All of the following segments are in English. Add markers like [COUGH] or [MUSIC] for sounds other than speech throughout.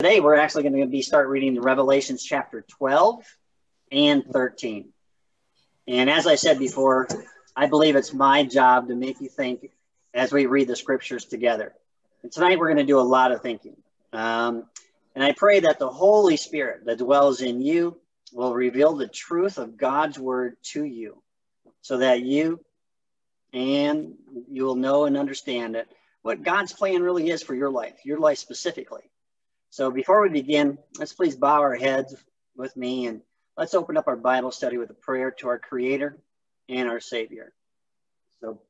Today we're actually going to be start reading the Revelations chapter 12 and 13. And as I said before, I believe it's my job to make you think as we read the scriptures together. And tonight we're going to do a lot of thinking. Um, and I pray that the Holy Spirit that dwells in you will reveal the truth of God's word to you so that you and you will know and understand it what God's plan really is for your life, your life specifically. So before we begin, let's please bow our heads with me and let's open up our Bible study with a prayer to our Creator and our Savior. So,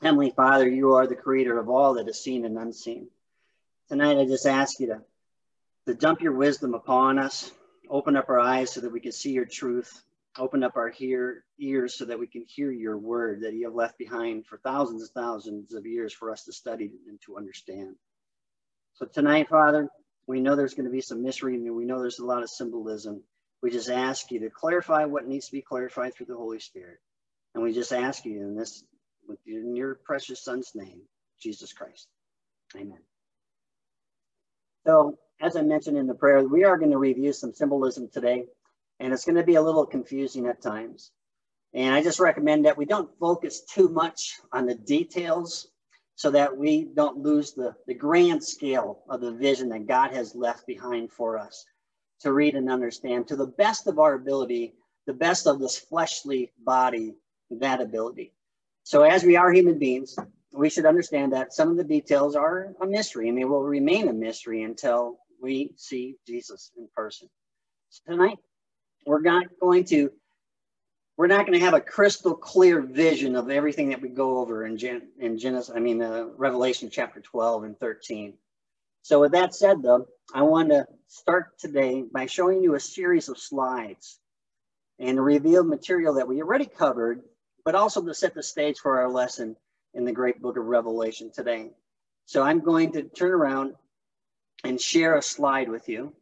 Heavenly Father, you are the creator of all that is seen and unseen. Tonight, I just ask you to, to dump your wisdom upon us, open up our eyes so that we can see your truth, open up our hear, ears so that we can hear your word that you have left behind for thousands and thousands of years for us to study and to understand. So tonight, Father, we know there's going to be some misreading. we know there's a lot of symbolism. We just ask you to clarify what needs to be clarified through the Holy Spirit. And we just ask you in this, in your precious son's name, Jesus Christ. Amen. So as I mentioned in the prayer, we are going to review some symbolism today, and it's going to be a little confusing at times. And I just recommend that we don't focus too much on the details so that we don't lose the, the grand scale of the vision that God has left behind for us to read and understand to the best of our ability, the best of this fleshly body, that ability. So as we are human beings, we should understand that some of the details are a mystery and they will remain a mystery until we see Jesus in person. So tonight, we're not going to we're not going to have a crystal clear vision of everything that we go over in, Gen, in Genesis, I mean, uh, Revelation chapter 12 and 13. So with that said, though, I want to start today by showing you a series of slides and reveal material that we already covered, but also to set the stage for our lesson in the great book of Revelation today. So I'm going to turn around and share a slide with you.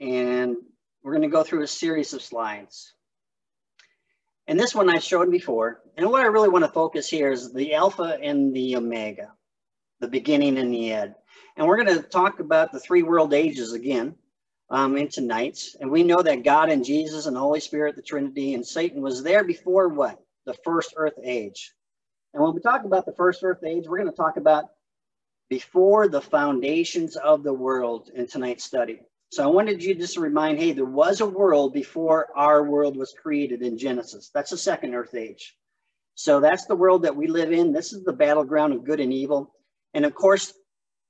And we're going to go through a series of slides. And this one I've shown before. And what I really want to focus here is the alpha and the omega, the beginning and the end. And we're going to talk about the three world ages again um, in tonight's. And we know that God and Jesus and the Holy Spirit, the Trinity, and Satan was there before what? The first earth age. And when we talk about the first earth age, we're going to talk about before the foundations of the world in tonight's study. So I wanted you just to remind, hey, there was a world before our world was created in Genesis. That's the second earth age. So that's the world that we live in. This is the battleground of good and evil. And of course,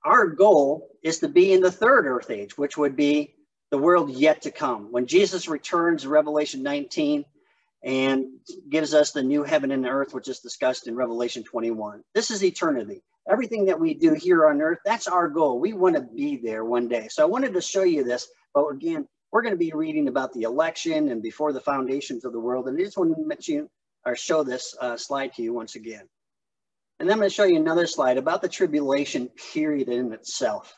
our goal is to be in the third earth age, which would be the world yet to come. When Jesus returns, Revelation 19, and gives us the new heaven and earth, which is discussed in Revelation 21. This is eternity everything that we do here on earth, that's our goal. We want to be there one day. So I wanted to show you this, but again, we're going to be reading about the election and before the foundations of the world. And I just want to mention or show this uh, slide to you once again. And then I'm going to show you another slide about the tribulation period in itself.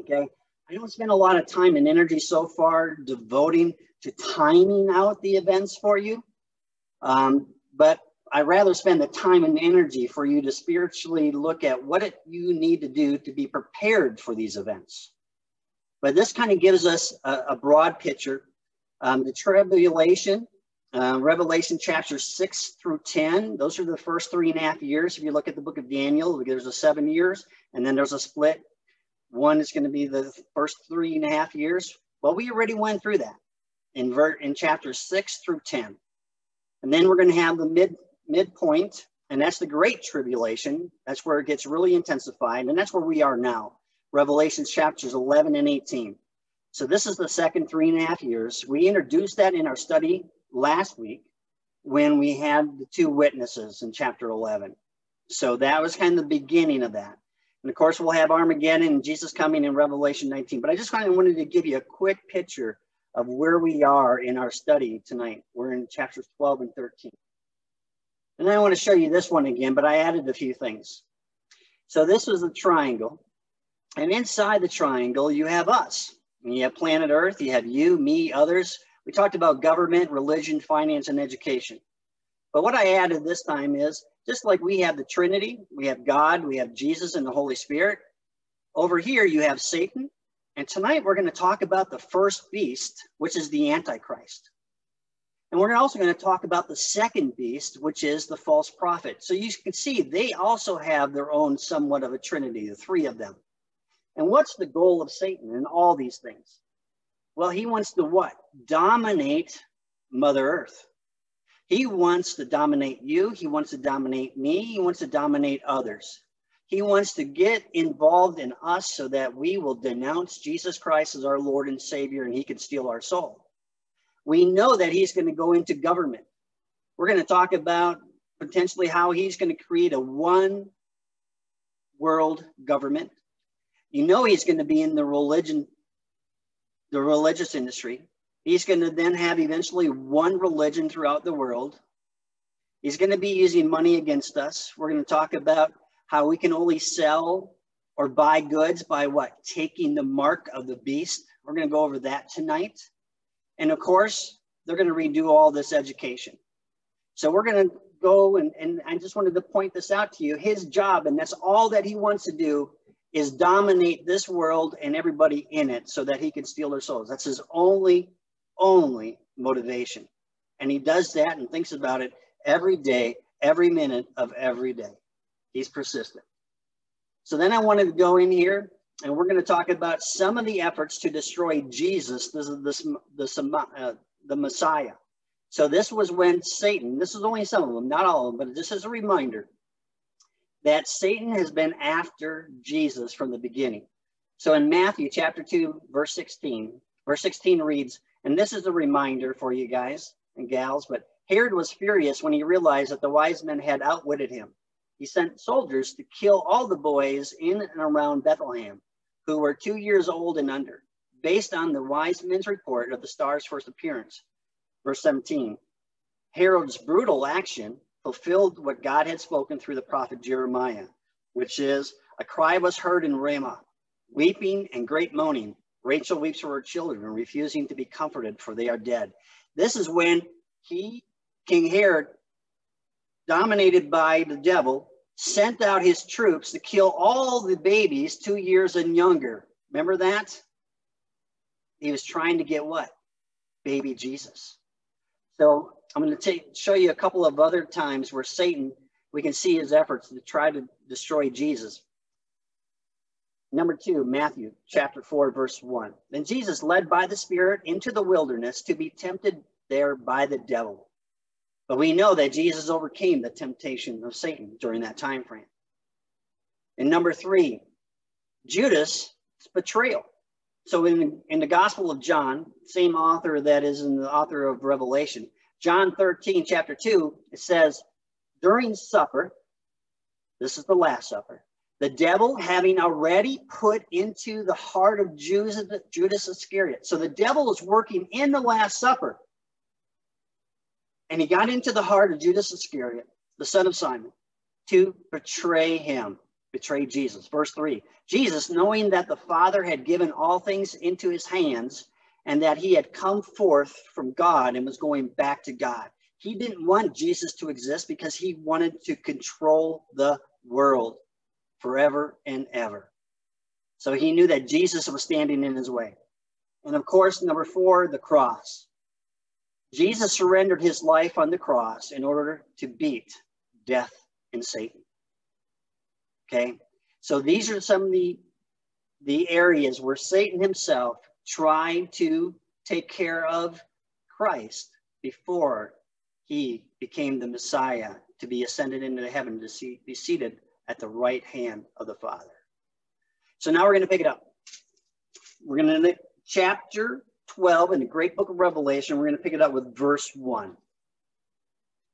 Okay. I don't spend a lot of time and energy so far devoting to timing out the events for you. Um, but I'd rather spend the time and energy for you to spiritually look at what it, you need to do to be prepared for these events. But this kind of gives us a, a broad picture. Um, the tribulation, uh, Revelation chapter 6 through 10, those are the first three and a half years. If you look at the book of Daniel, there's a seven years, and then there's a split. One is going to be the first three and a half years. Well, we already went through that in, ver- in chapter 6 through 10. And then we're going to have the mid midpoint, and that's the Great Tribulation. That's where it gets really intensified, and that's where we are now. Revelations chapters 11 and 18. So this is the second three and a half years. We introduced that in our study last week when we had the two witnesses in chapter 11. So that was kind of the beginning of that. And of course, we'll have Armageddon and Jesus coming in Revelation 19. But I just kind of wanted to give you a quick picture of where we are in our study tonight. We're in chapters 12 and 13. And I want to show you this one again, but I added a few things. So this was the triangle. And inside the triangle, you have us. You have planet Earth, you have you, me, others. We talked about government, religion, finance, and education. But what I added this time is just like we have the Trinity, we have God, we have Jesus and the Holy Spirit, Over here, you have Satan. And tonight, we're going to talk about the first beast, which is the Antichrist. And we're also going to talk about the second beast, which is the false prophet. So you can see they also have their own somewhat of a trinity, the three of them. And what's the goal of Satan in all these things? Well, he wants to what? Dominate Mother Earth. He wants to dominate you. He wants to dominate me. He wants to dominate others. He wants to get involved in us so that we will denounce Jesus Christ as our Lord and Savior and he can steal our soul. We know that he's going to go into government. We're going to talk about potentially how he's going to create a one world government. You know he's going to be in the religion, the religious industry. He's going to then have eventually one religion throughout the world. He's going to be using money against us. We're going to talk about how we can only sell or buy goods by what? Taking the mark of the beast. We're going to go over that tonight. And of course, they're going to redo all this education. So we're going to go and, and I just wanted to point this out to you. His job, and that's all that he wants to do, is dominate this world and everybody in it so that he can steal their souls. That's his only only motivation. And he does that and thinks about it every day, every minute of every day. He's persistent. So then I wanted to go in here and we're going to talk about some of the efforts to destroy Jesus, this is this, uh, the Messiah. So this was when Satan, this is only some of them, not all of them, but just as a reminder that Satan has been after Jesus from the beginning. So in Matthew chapter 2, verse 16, verse 16 reads, and this is a reminder for you guys and gals, but Herod was furious when he realized that the wise men had outwitted him. He sent soldiers to kill all the boys in and around Bethlehem who were two years old and under, based on the wise men's report of the star's first appearance. Verse 17 Herod's brutal action fulfilled what God had spoken through the prophet Jeremiah, which is, A cry was heard in Ramah, weeping and great moaning Rachel weeps for her children, refusing to be comforted, for they are dead. This is when he, King Herod, dominated by the devil, sent out his troops to kill all the babies two years and younger. Remember that? He was trying to get what? Baby Jesus. So I'm going to take, show you a couple of other times where Satan, we can see his efforts to try to destroy Jesus. Number two, Matthew chapter 4, verse 1. Then Jesus led by the Spirit into the wilderness to be tempted there by the devil. But we know that Jesus overcame the temptation of Satan during that time frame. And number three, Judas' betrayal. So in, in the Gospel of John, same author that is in the author of Revelation, John 13, chapter 2, it says, during supper, this is the Last Supper, the devil having already put into the heart of Judas, Judas Iscariot. So the devil is working in the Last Supper. And he got into the heart of Judas Iscariot, the son of Simon, to betray him, betray Jesus. Verse 3 Jesus, knowing that the Father had given all things into his hands and that he had come forth from God and was going back to God, he didn't want Jesus to exist because he wanted to control the world forever and ever. So he knew that Jesus was standing in his way. And of course, number four, the cross. Jesus surrendered his life on the cross in order to beat death and Satan. Okay, so these are some of the, the areas where Satan himself tried to take care of Christ before he became the Messiah to be ascended into heaven to see, be seated at the right hand of the Father. So now we're going to pick it up. We're going to chapter 12 in the great book of Revelation. We're going to pick it up with verse 1.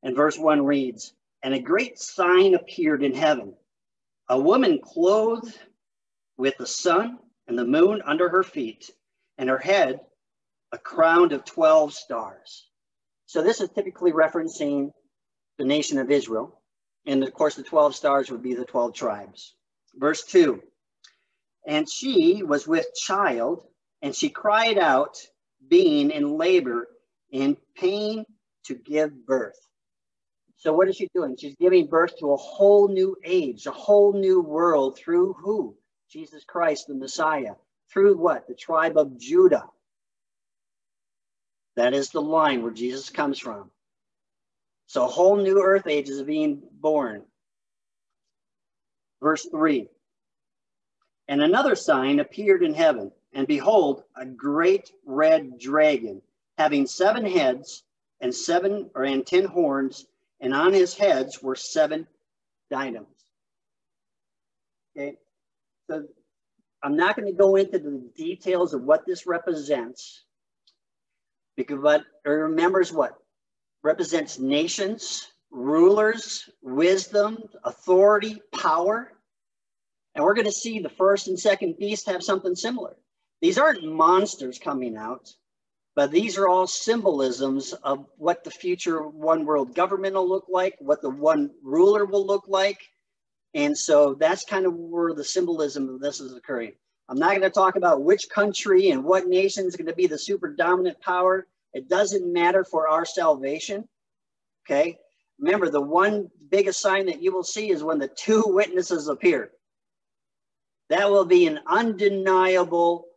And verse 1 reads And a great sign appeared in heaven a woman clothed with the sun and the moon under her feet, and her head a crown of 12 stars. So this is typically referencing the nation of Israel. And of course, the 12 stars would be the 12 tribes. Verse 2 And she was with child, and she cried out, being in labor, in pain to give birth. So, what is she doing? She's giving birth to a whole new age, a whole new world through who? Jesus Christ, the Messiah, through what? The tribe of Judah. That is the line where Jesus comes from. So a whole new earth age is being born. Verse 3 And another sign appeared in heaven, and behold, a great red dragon, having seven heads and seven or and ten horns, and on his heads were seven diadems. Okay, so I'm not going to go into the details of what this represents, because but it remembers what represents nations, rulers, wisdom, authority, power. And we're going to see the first and second beast have something similar. These aren't monsters coming out, but these are all symbolisms of what the future one world government will look like, what the one ruler will look like. And so that's kind of where the symbolism of this is occurring. I'm not going to talk about which country and what nation is going to be the super dominant power. It doesn't matter for our salvation. Okay. Remember, the one biggest sign that you will see is when the two witnesses appear. That will be an undeniable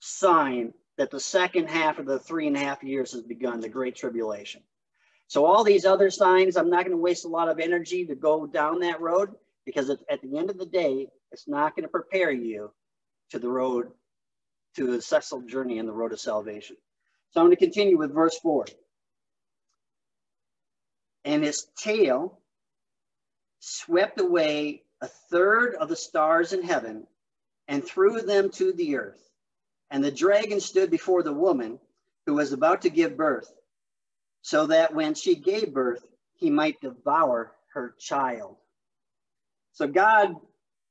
sign that the second half of the three and a half years has begun, the Great Tribulation. So, all these other signs, I'm not going to waste a lot of energy to go down that road because at the end of the day, it's not going to prepare you to the road, to the successful journey in the road of salvation. So, I'm going to continue with verse 4 and his tail swept away a third of the stars in heaven and threw them to the earth. And the dragon stood before the woman who was about to give birth, so that when she gave birth, he might devour her child. So God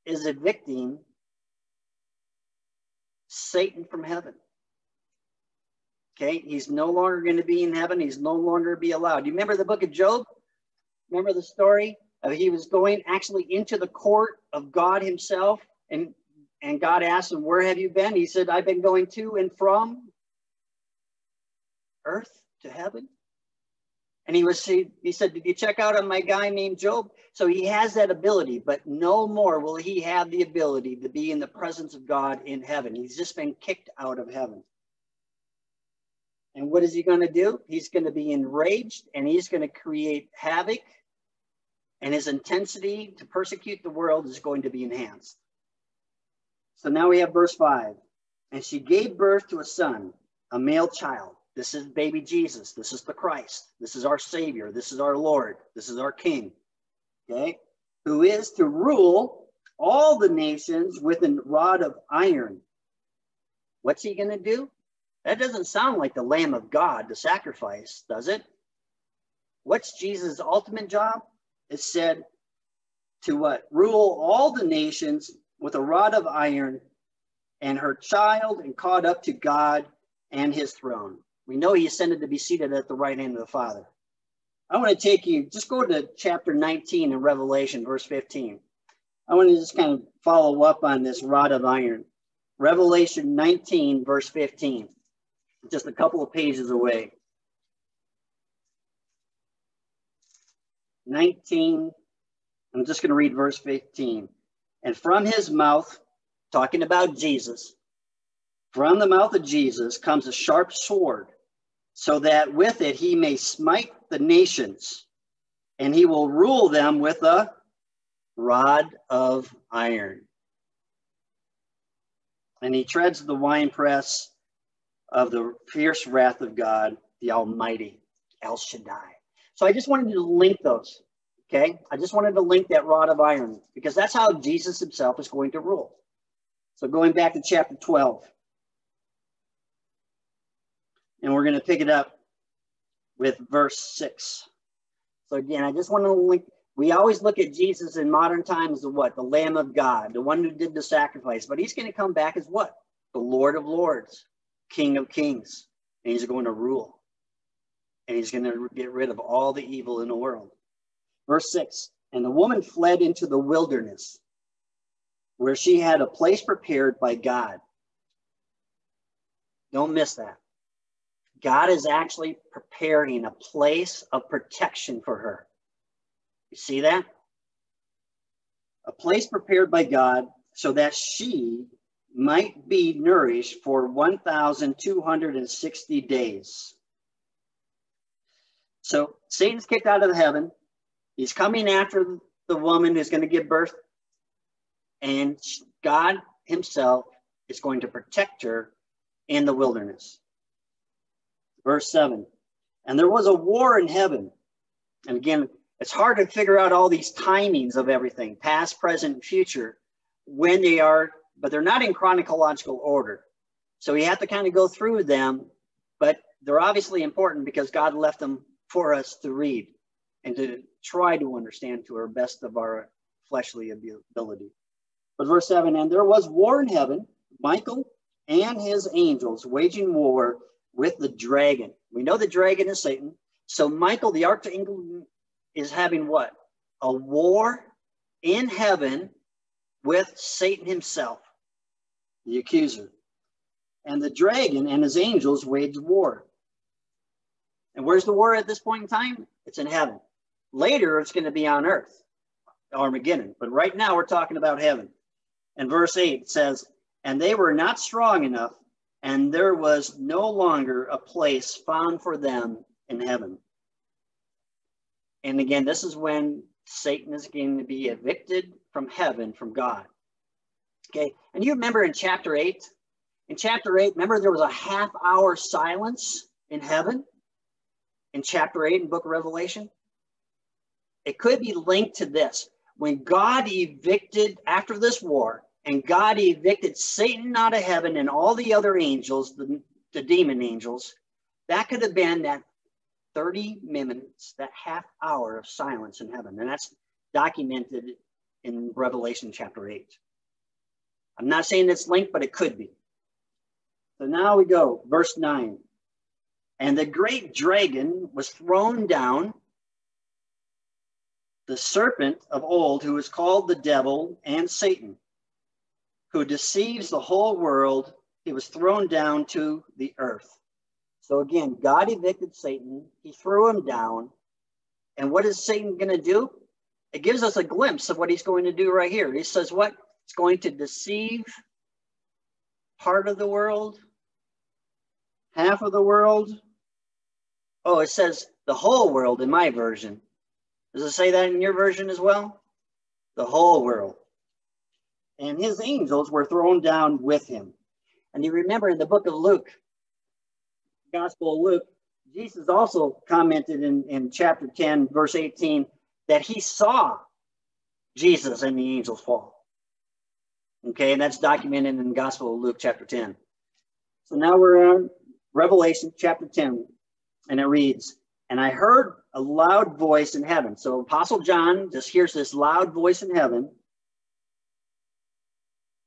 is evicting Satan from heaven. Okay, he's no longer going to be in heaven. He's no longer be allowed. You remember the book of Job? Remember the story? Uh, he was going actually into the court of God himself, and and God asked him, "Where have you been?" He said, "I've been going to and from earth to heaven." And he was he, he said, "Did you check out on my guy named Job?" So he has that ability, but no more will he have the ability to be in the presence of God in heaven. He's just been kicked out of heaven. And what is he going to do? He's going to be enraged and he's going to create havoc. And his intensity to persecute the world is going to be enhanced. So now we have verse 5. And she gave birth to a son, a male child. This is baby Jesus. This is the Christ. This is our Savior. This is our Lord. This is our King. Okay? Who is to rule all the nations with a rod of iron. What's he going to do? That doesn't sound like the Lamb of God the sacrifice, does it? What's Jesus' ultimate job? It said to what? Rule all the nations with a rod of iron and her child and caught up to God and his throne. We know he ascended to be seated at the right hand of the Father. I want to take you, just go to chapter 19 in Revelation, verse 15. I want to just kind of follow up on this rod of iron. Revelation 19, verse 15 just a couple of pages away. 19, I'm just going to read verse 15. And from his mouth, talking about Jesus, from the mouth of Jesus comes a sharp sword, so that with it he may smite the nations, and he will rule them with a rod of iron. And he treads the winepress of the fierce wrath of God, the Almighty, El Shaddai. So I just wanted to link those. Okay. I just wanted to link that rod of iron because that's how Jesus himself is going to rule. So going back to chapter 12. And we're going to pick it up with verse 6. So again, I just want to link. We always look at Jesus in modern times as what? The Lamb of God, the one who did the sacrifice. But he's going to come back as what? The Lord of Lords. King of Kings, and he's going to rule. And he's going to get rid of all the evil in the world. Verse 6 And the woman fled into the wilderness, where she had a place prepared by God. Don't miss that. God is actually preparing a place of protection for her. You see that? A place prepared by God so that she might be nourished for 1,260 days. So Satan's kicked out of heaven. He's coming after the woman who's going to give birth. And God himself is going to protect her in the wilderness. Verse 7 And there was a war in heaven. And again, it's hard to figure out all these timings of everything past, present, future when they are, but they're not in chronological order. So you have to kind of go through them, but they're obviously important because God left them for us to read and to try to understand to our best of our fleshly ability. But verse 7 And there was war in heaven, Michael and his angels waging war with the dragon. We know the dragon is Satan. So Michael, the archangel, is having what? A war in heaven with Satan himself, the accuser. And the dragon and his angels wage war. And where's the war at this point in time? It's in heaven. Later, it's going to be on earth, Armageddon. But right now, we're talking about heaven. And verse 8 says, And they were not strong enough, and there was no longer a place found for them in heaven. And again, this is when Satan is going to be evicted from heaven from God. Okay, and you remember in chapter 8? In chapter 8, remember there was a half hour silence in heaven in chapter 8 in book of Revelation? It could be linked to this. When God evicted, after this war, and God evicted Satan out of heaven and all the other angels, the, the demon angels, that could have been that 30 minutes, that half hour of silence in heaven. And that's documented in Revelation chapter 8. I'm not saying it's linked, but it could be. So now we go, verse 9. And the great dragon was thrown down, the serpent of old, who is called the devil and Satan, who deceives the whole world. He was thrown down to the earth. So again, God evicted Satan, he threw him down. And what is Satan going to do? it gives us a glimpse of what he's going to do right here. He says, What? It's going to deceive part of the world, half of the world. Oh, it says the whole world in my version. Does it say that in your version as well? The whole world. And his angels were thrown down with him. And you remember in the book of Luke, Gospel of Luke, Jesus also commented in, in chapter 10, verse 18 that he saw Jesus and the angels fall. Okay, and that's documented in the Gospel of Luke, chapter 10. So now we're on Revelation chapter 10, and it reads, And I heard a loud voice in heaven. So Apostle John just hears this loud voice in heaven,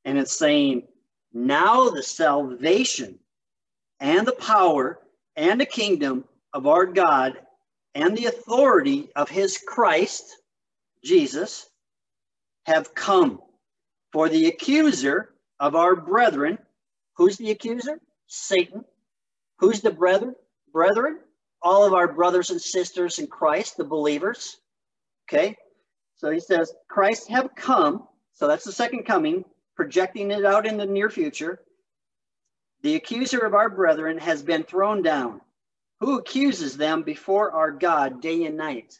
and it's saying, Now the salvation and the power and the kingdom of our God and the authority of his Christ, Jesus, have come. For the accuser of our brethren, who's the accuser? Satan. Who's the brethren? Brethren, all of our brothers and sisters in Christ, the believers. Okay, so he says, Christ have come. So that's the second coming, projecting it out in the near future. The accuser of our brethren has been thrown down who accuses them before our God day and night.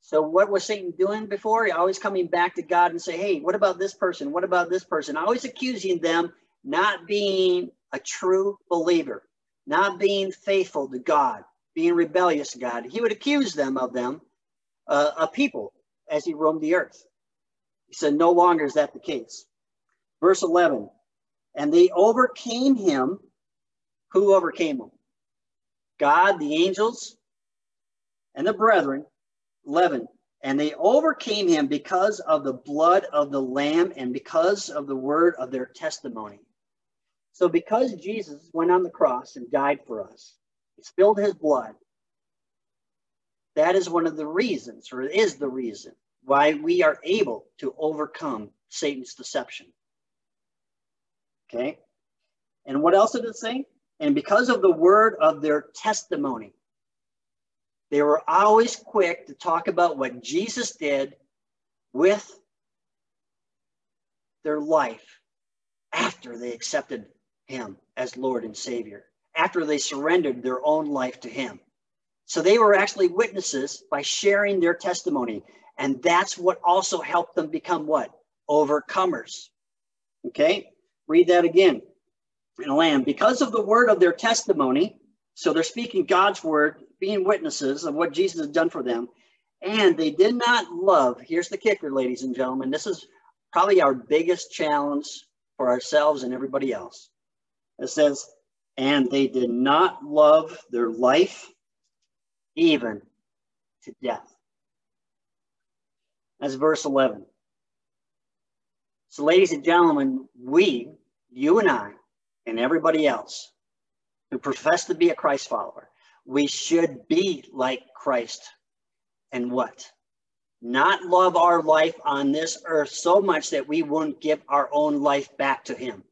So what was Satan doing before? He always coming back to God and say, hey, what about this person? What about this person? Always accusing them not being a true believer, not being faithful to God, being rebellious to God. He would accuse them of them, uh, of people, as he roamed the earth. He said, no longer is that the case. Verse 11, and they overcame him. Who overcame him? God, the angels, and the brethren, 11. And they overcame him because of the blood of the Lamb and because of the word of their testimony. So, because Jesus went on the cross and died for us, he spilled his blood, that is one of the reasons, or is the reason, why we are able to overcome Satan's deception. Okay? And what else did it say? And because of the word of their testimony, they were always quick to talk about what Jesus did with their life after they accepted him as Lord and Savior, after they surrendered their own life to him. So they were actually witnesses by sharing their testimony. And that's what also helped them become what? Overcomers. Okay, read that again in a lamb. Because of the word of their testimony, so they're speaking God's word, being witnesses of what Jesus has done for them. And they did not love, here's the kicker, ladies and gentlemen. This is probably our biggest challenge for ourselves and everybody else. It says, and they did not love their life even to death. That's verse 11. So, ladies and gentlemen, we, you and I, and everybody else who profess to be a Christ follower, we should be like Christ. And what? Not love our life on this earth so much that we won't give our own life back to Him,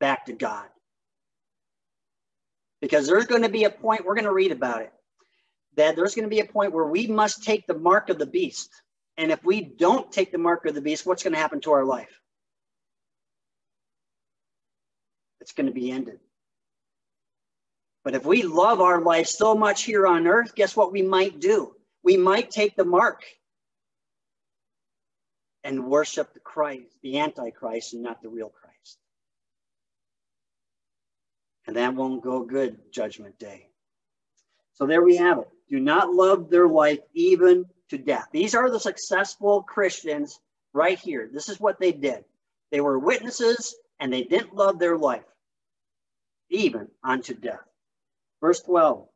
back to God. Because there's going to be a point, we're going to read about it, that there's going to be a point where we must take the mark of the beast. And if we don't take the mark of the beast, what's going to happen to our life? It's going to be ended. But if we love our life so much here on earth, guess what we might do? We might take the mark and worship the Christ, the Antichrist, and not the real Christ. And that won't go good judgment day. So there we have it. Do not love their life even to death. These are the successful Christians right here. This is what they did. They were witnesses and they didn't love their life even unto death. Verse 12.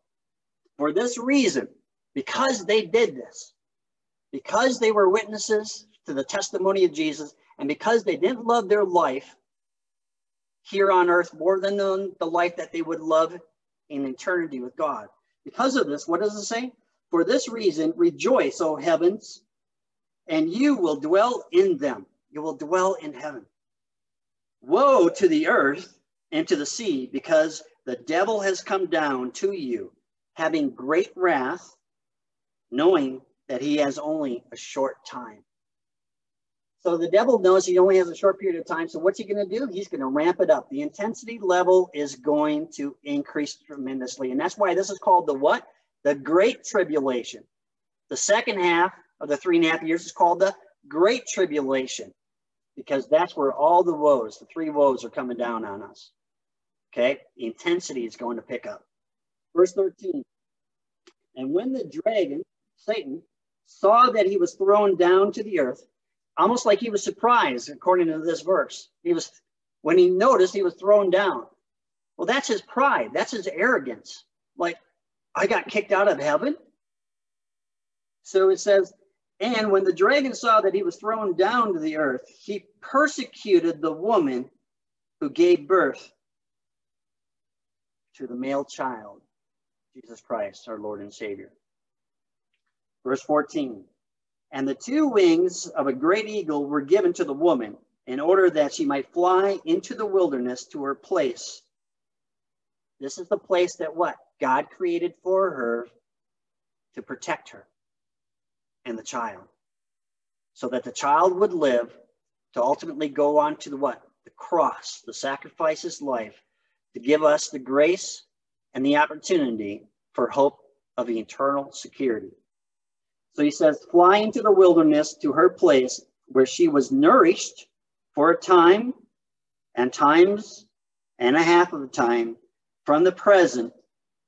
For this reason, because they did this, because they were witnesses to the testimony of Jesus, and because they didn't love their life here on earth more than the, the life that they would love in eternity with God. Because of this, what does it say? For this reason, rejoice, O heavens, and you will dwell in them. You will dwell in heaven. Woe to the earth and to the sea, because the devil has come down to you, having great wrath, knowing that he has only a short time. So the devil knows he only has a short period of time. So what's he going to do? He's going to ramp it up. The intensity level is going to increase tremendously. And that's why this is called the what? The Great Tribulation. The second half of the three and a half years is called the Great Tribulation because that's where all the woes, the three woes, are coming down on us. Okay, the intensity is going to pick up. Verse 13. And when the dragon, Satan, saw that he was thrown down to the earth, almost like he was surprised, according to this verse. He was, when he noticed he was thrown down. Well, that's his pride, that's his arrogance. Like, I got kicked out of heaven. So it says, and when the dragon saw that he was thrown down to the earth, he persecuted the woman who gave birth to the male child, Jesus Christ, our Lord and Savior. Verse 14 And the two wings of a great eagle were given to the woman in order that she might fly into the wilderness to her place. This is the place that what? God created for her to protect her and the child so that the child would live to ultimately go on to the what? The cross, the sacrifice's life to give us the grace and the opportunity for hope of eternal security. So he says, fly into the wilderness to her place where she was nourished for a time and times and a half of the time from the present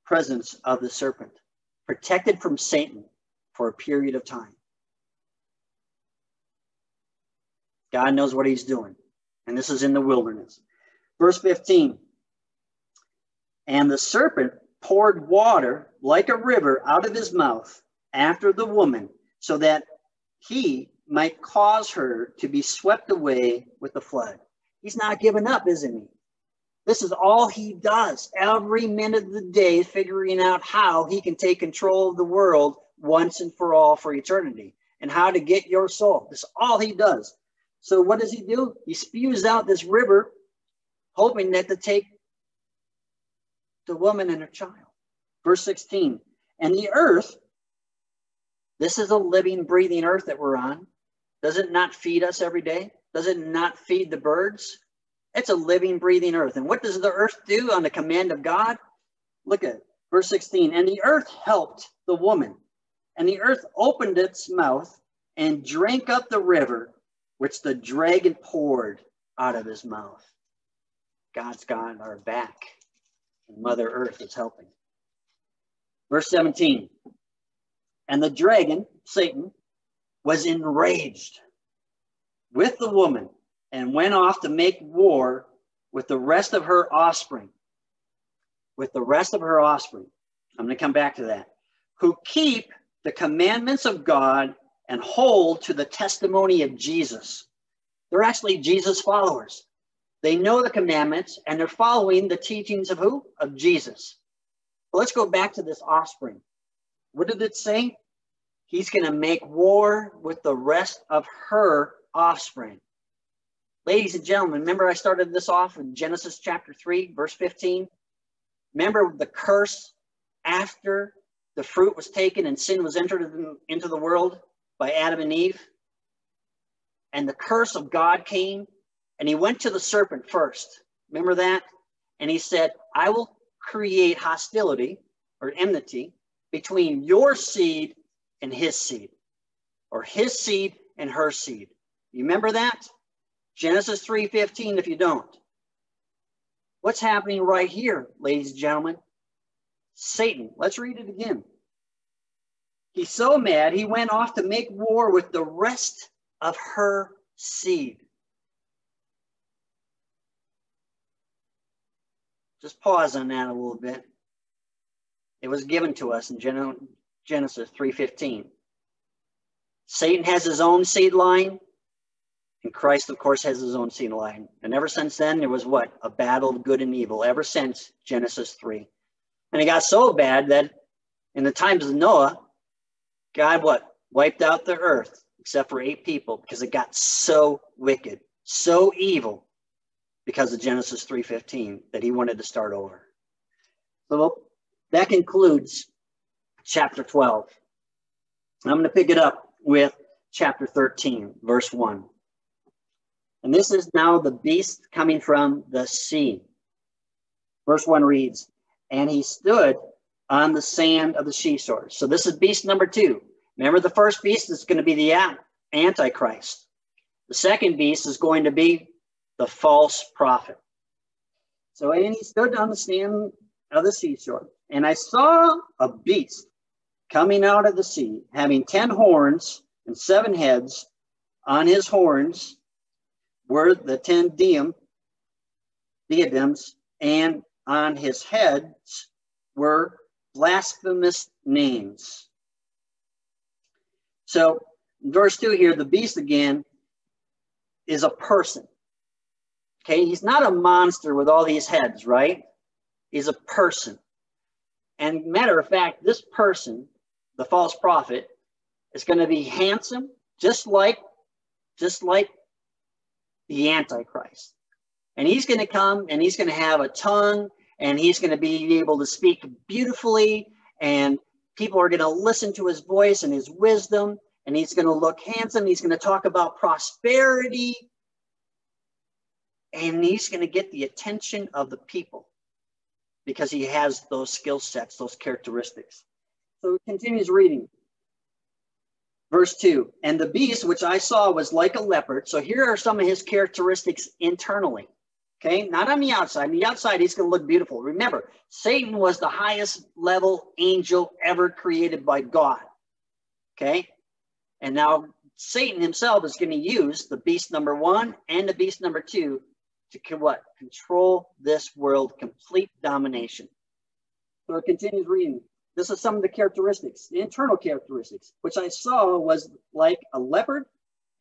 presence of the serpent, protected from Satan for a period of time. God knows what he's doing. And this is in the wilderness. Verse 15 and the serpent poured water like a river out of his mouth after the woman, so that he might cause her to be swept away with the flood. He's not giving up, isn't he? This is all he does every minute of the day, figuring out how he can take control of the world once and for all for eternity and how to get your soul. That's all he does. So, what does he do? He spews out this river, hoping that to take the woman and her child. Verse 16, and the earth, this is a living, breathing earth that we're on. Does it not feed us every day? Does it not feed the birds? It's a living, breathing earth. And what does the earth do on the command of God? Look at verse 16. And the earth helped the woman, and the earth opened its mouth and drank up the river which the dragon poured out of his mouth. God's got our back, and Mother Earth is helping. Verse 17. And the dragon, Satan, was enraged with the woman and went off to make war with the rest of her offspring. With the rest of her offspring. I'm going to come back to that. Who keep the commandments of God and hold to the testimony of Jesus. They're actually Jesus followers. They know the commandments and they're following the teachings of who? Of Jesus. Let's go back to this offspring. What did it say? He's going to make war with the rest of her offspring. Ladies and gentlemen, remember I started this off in Genesis chapter 3, verse 15? Remember the curse after the fruit was taken and sin was entered into the world by Adam and Eve? And the curse of God came, and he went to the serpent first. Remember that? And he said, I will create hostility or enmity between your seed and his seed, or his seed and her seed. You remember that? Genesis 3:15 if you don't. What's happening right here, ladies and gentlemen? Satan. Let's read it again. He's so mad, he went off to make war with the rest of her seed. Just pause on that a little bit. It was given to us in Genesis 3:15. Satan has his own seed line, and Christ, of course, has his own seed line. And ever since then, there was what? A battle of good and evil, ever since Genesis 3. And it got so bad that in the times of Noah, God what? Wiped out the earth except for eight people because it got so wicked, so evil because of Genesis 3:15 that he wanted to start over. So that concludes chapter 12. I'm going to pick it up with chapter 13, verse 1. And this is now the beast coming from the sea. Verse 1 reads, And he stood on the sand of the seashore. So this is beast number two. Remember, the first beast is going to be the Antichrist. The second beast is going to be the false prophet. So, and he stood on the sand of the seashore, and I saw a beast coming out of the sea, having ten horns and seven heads. On his horns were the ten diem, diadems, and on his heads were blasphemous names. So, verse 2 here, the beast again is a person. Okay, he's not a monster with all these heads, right? He's a person. And matter of fact, this person, the false prophet, is going to be handsome, just like, just like the Antichrist. And he's going to come and he's going to have a tongue and he's going to be able to speak beautifully and people are going to listen to his voice and his wisdom and he's going to look handsome he's going to talk about prosperity and he's going to get the attention of the people because he has those skill sets those characteristics so it continues reading verse 2 and the beast which i saw was like a leopard so here are some of his characteristics internally Okay, not on the outside. On the outside, he's going to look beautiful. Remember, Satan was the highest level angel ever created by God. Okay, and now Satan himself is going to use the beast number one and the beast number two to what? Control this world, complete domination. So it continues reading. This is some of the characteristics, the internal characteristics, which I saw was like a leopard,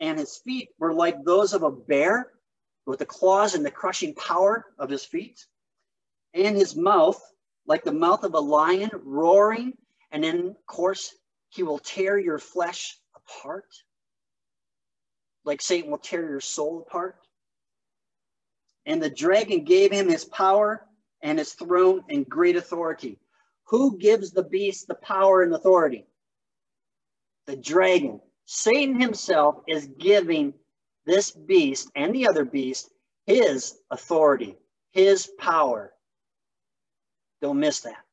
and his feet were like those of a bear with the claws and the crushing power of his feet, and his mouth like the mouth of a lion roaring, and then, of course, he will tear your flesh apart, like Satan will tear your soul apart. And the dragon gave him his power and his throne and great authority. Who gives the beast the power and authority? The dragon. Satan himself is giving this beast and the other beast his authority, his power. Don't miss that.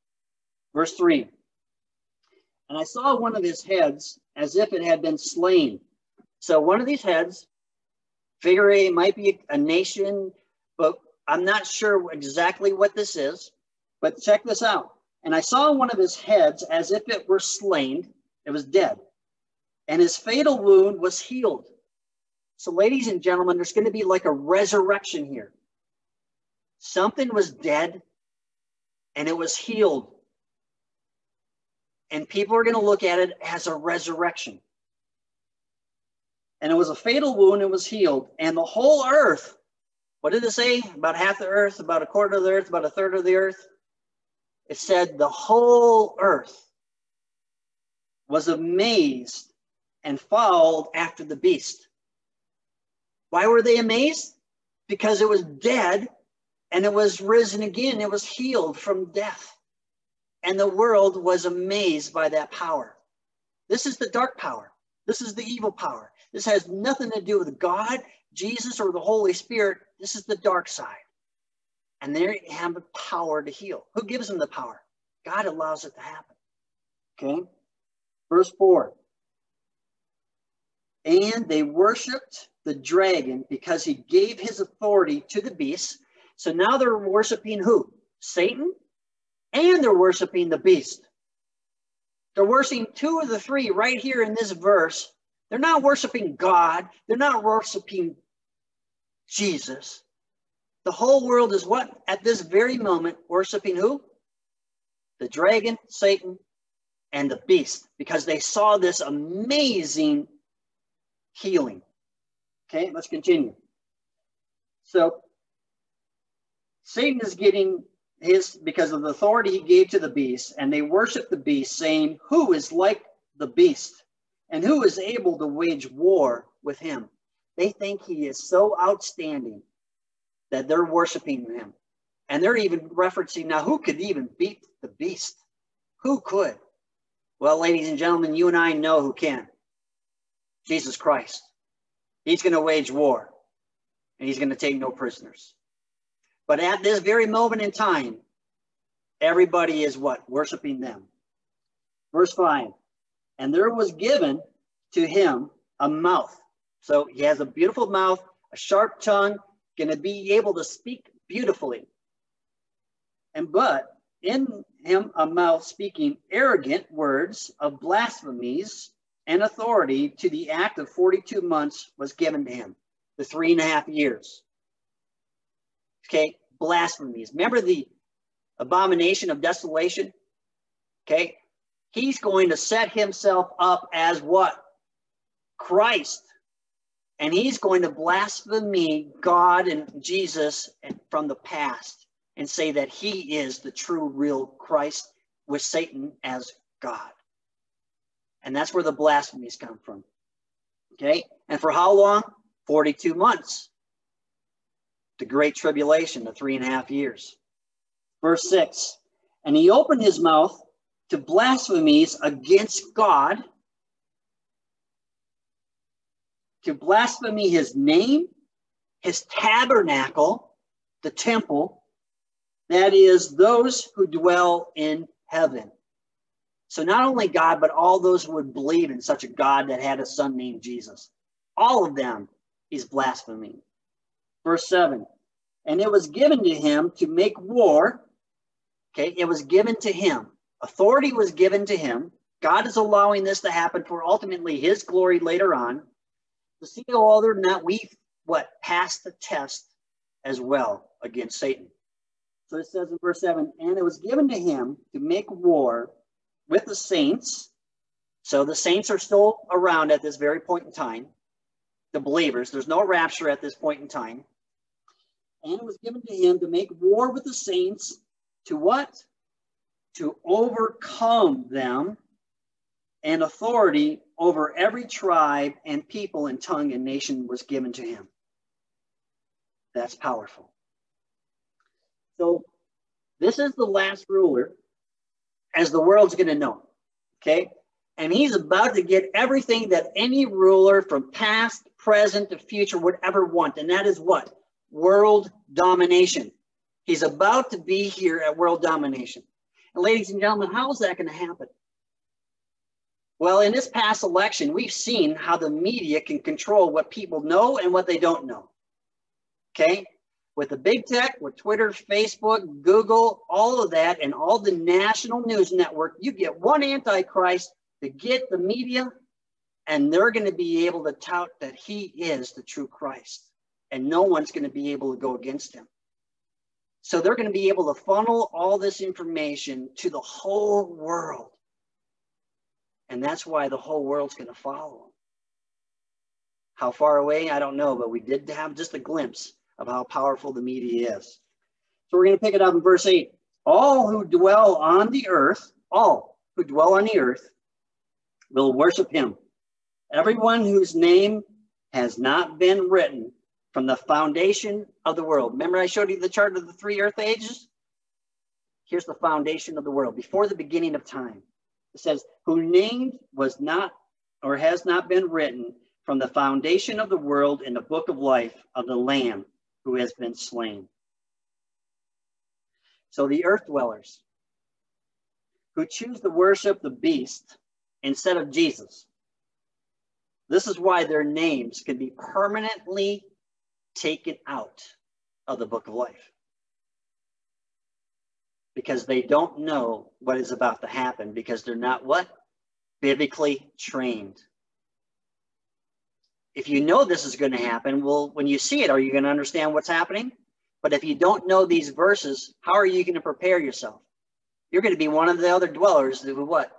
Verse 3 And I saw one of his heads as if it had been slain. So one of these heads, figure it might be a nation, but I'm not sure exactly what this is. But check this out. And I saw one of his heads as if it were slain, it was dead, and his fatal wound was healed. So, ladies and gentlemen, there's going to be like a resurrection here. Something was dead and it was healed. And people are going to look at it as a resurrection. And it was a fatal wound, it was healed. And the whole earth, what did it say? About half the earth, about a quarter of the earth, about a third of the earth? It said the whole earth was amazed and followed after the beast. Why were they amazed? Because it was dead and it was risen again. It was healed from death. And the world was amazed by that power. This is the dark power. This is the evil power. This has nothing to do with God, Jesus, or the Holy Spirit. This is the dark side. And they have the power to heal. Who gives them the power? God allows it to happen. Okay. Verse 4 And they worshiped the dragon because he gave his authority to the beast. So now they're worshiping who? Satan, and they're worshiping the beast. They're worshiping two of the three right here in this verse. They're not worshiping God, they're not worshiping Jesus. The whole world is what? At this very moment, worshiping who? The dragon, Satan, and the beast, because they saw this amazing healing. Okay, let's continue. So Satan is getting his because of the authority he gave to the beast, and they worship the beast, saying, Who is like the beast? And who is able to wage war with him? They think he is so outstanding that they're worshiping him. And they're even referencing now who could even beat the beast? Who could? Well, ladies and gentlemen, you and I know who can. Jesus Christ. He's going to wage war and he's going to take no prisoners. But at this very moment in time, everybody is what? Worshiping them. Verse 5 And there was given to him a mouth. So he has a beautiful mouth, a sharp tongue, going to be able to speak beautifully. And but in him a mouth speaking arrogant words of blasphemies and authority to the act of 42 months was given to him, the three and a half years. Okay, blasphemies. Remember the abomination of desolation? Okay, he's going to set himself up as what? Christ. And he's going to blaspheme God and Jesus and from the past and say that he is the true, real Christ with Satan as God. And that's where the blasphemies come from. Okay. And for how long? 42 months. The Great Tribulation, the three and a half years. Verse 6 And he opened his mouth to blasphemies against God, to blaspheme his name, his tabernacle, the temple, that is, those who dwell in heaven. So not only God, but all those who would believe in such a God that had a son named Jesus. All of them is blaspheming. Verse 7 And it was given to him to make war. Okay, it was given to him. Authority was given to him. God is allowing this to happen for ultimately his glory later on. To see other than that, we what passed the test as well against Satan. So it says in verse 7 And it was given to him to make war with the saints. So the saints are still around at this very point in time, the believers. There's no rapture at this point in time. And it was given to him to make war with the saints to what? To overcome them and authority over every tribe and people and tongue and nation was given to him. That's powerful. So this is the last ruler as the world's going to know. Okay. And he's about to get everything that any ruler from past, present, to future would ever want. And that is what? World domination. He's about to be here at world domination. Ladies and gentlemen, how is that going to happen? Well, in this past election, we've seen how the media can control what people know and what they don't know. Okay? With the big tech, with Twitter, Facebook, Google, all of that, and all the national news network, you get one antichrist to get the media, and they're going to be able to tout that he is the true Christ. And no one's going to be able to go against him. So they're going to be able to funnel all this information to the whole world. And that's why the whole world's going to follow them. How far away, I don't know, but we did have just a glimpse of how powerful the media is. So we're going to pick it up in verse 8. All who dwell on the earth, all who dwell on the earth, will worship him. Everyone whose name has not been written from the foundation of the world. Remember, I showed you the chart of the three earth ages? Here's the foundation of the world before the beginning of time. It says, Who named was not or has not been written from the foundation of the world in the book of life of the Lamb who has been slain. So the earth dwellers who choose to worship the beast instead of Jesus. This is why their names can be permanently taken out of the book of life. Because they don't know what is about to happen because they're not what? Biblically trained. If you know this is going to happen, well, when you see it, are you going to understand what's happening? But if you don't know these verses, how are you going to prepare yourself? You're going to be one of the other dwellers who what?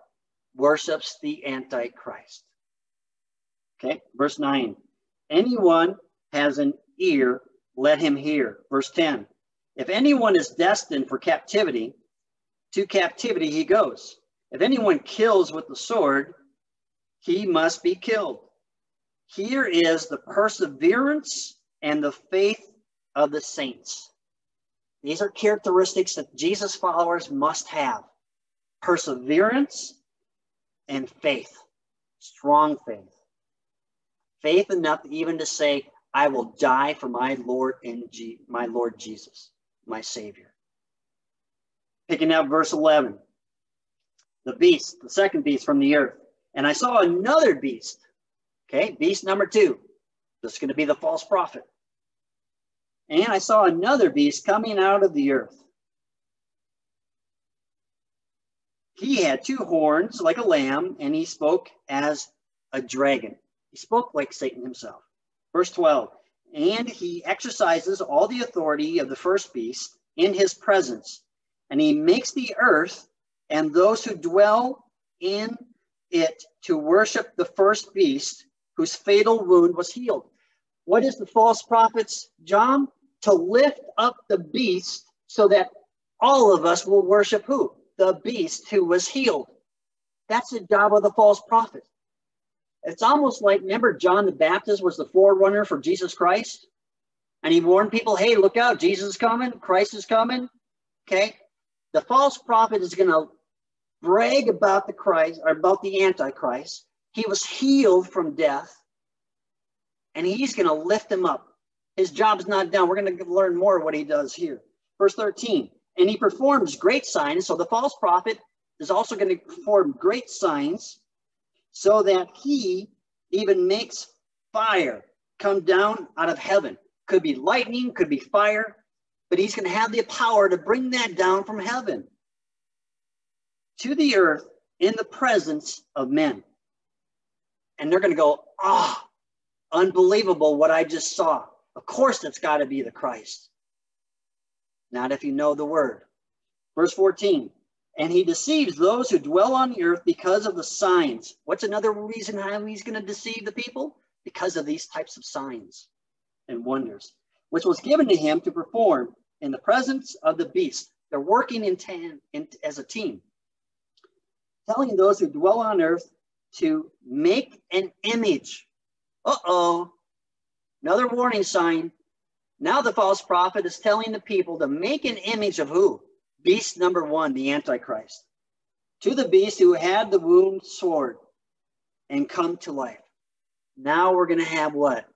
Worships the Antichrist. Okay, verse 9. Anyone has an ear, let him hear. Verse 10 If anyone is destined for captivity, to captivity he goes. If anyone kills with the sword, he must be killed. Here is the perseverance and the faith of the saints. These are characteristics that Jesus followers must have perseverance and faith, strong faith. Faith enough even to say, I will die for my Lord and G- my Lord Jesus, my Savior. Picking up verse 11. The beast, the second beast from the earth. And I saw another beast. Okay, beast number two. This is going to be the false prophet. And I saw another beast coming out of the earth. He had two horns like a lamb, and he spoke as a dragon. He spoke like Satan himself. Verse 12, and he exercises all the authority of the first beast in his presence, and he makes the earth and those who dwell in it to worship the first beast whose fatal wound was healed. What is the false prophet's job? To lift up the beast so that all of us will worship who? The beast who was healed. That's the job of the false prophet. It's almost like, remember, John the Baptist was the forerunner for Jesus Christ? And he warned people, hey, look out, Jesus is coming, Christ is coming. Okay? The false prophet is going to brag about the Christ or about the Antichrist. He was healed from death, and he's going to lift him up. His job's not done. We're going to learn more what he does here. Verse 13, and he performs great signs. So the false prophet is also going to perform great signs so that he even makes fire come down out of heaven. Could be lightning, could be fire, but he's going to have the power to bring that down from heaven to the earth in the presence of men. And they're going to go, ah, oh, unbelievable what I just saw. Of course, that's got to be the Christ. Not if you know the word. Verse 14 and he deceives those who dwell on the earth because of the signs. What's another reason how he's going to deceive the people? Because of these types of signs and wonders, which was given to him to perform in the presence of the beast. They're working in, tan, in as a team, telling those who dwell on earth to make an image. Uh-oh, another warning sign. Now the false prophet is telling the people to make an image of who? Beast number one, the Antichrist. To the beast who had the wound sword and come to life. Now we're going to have what?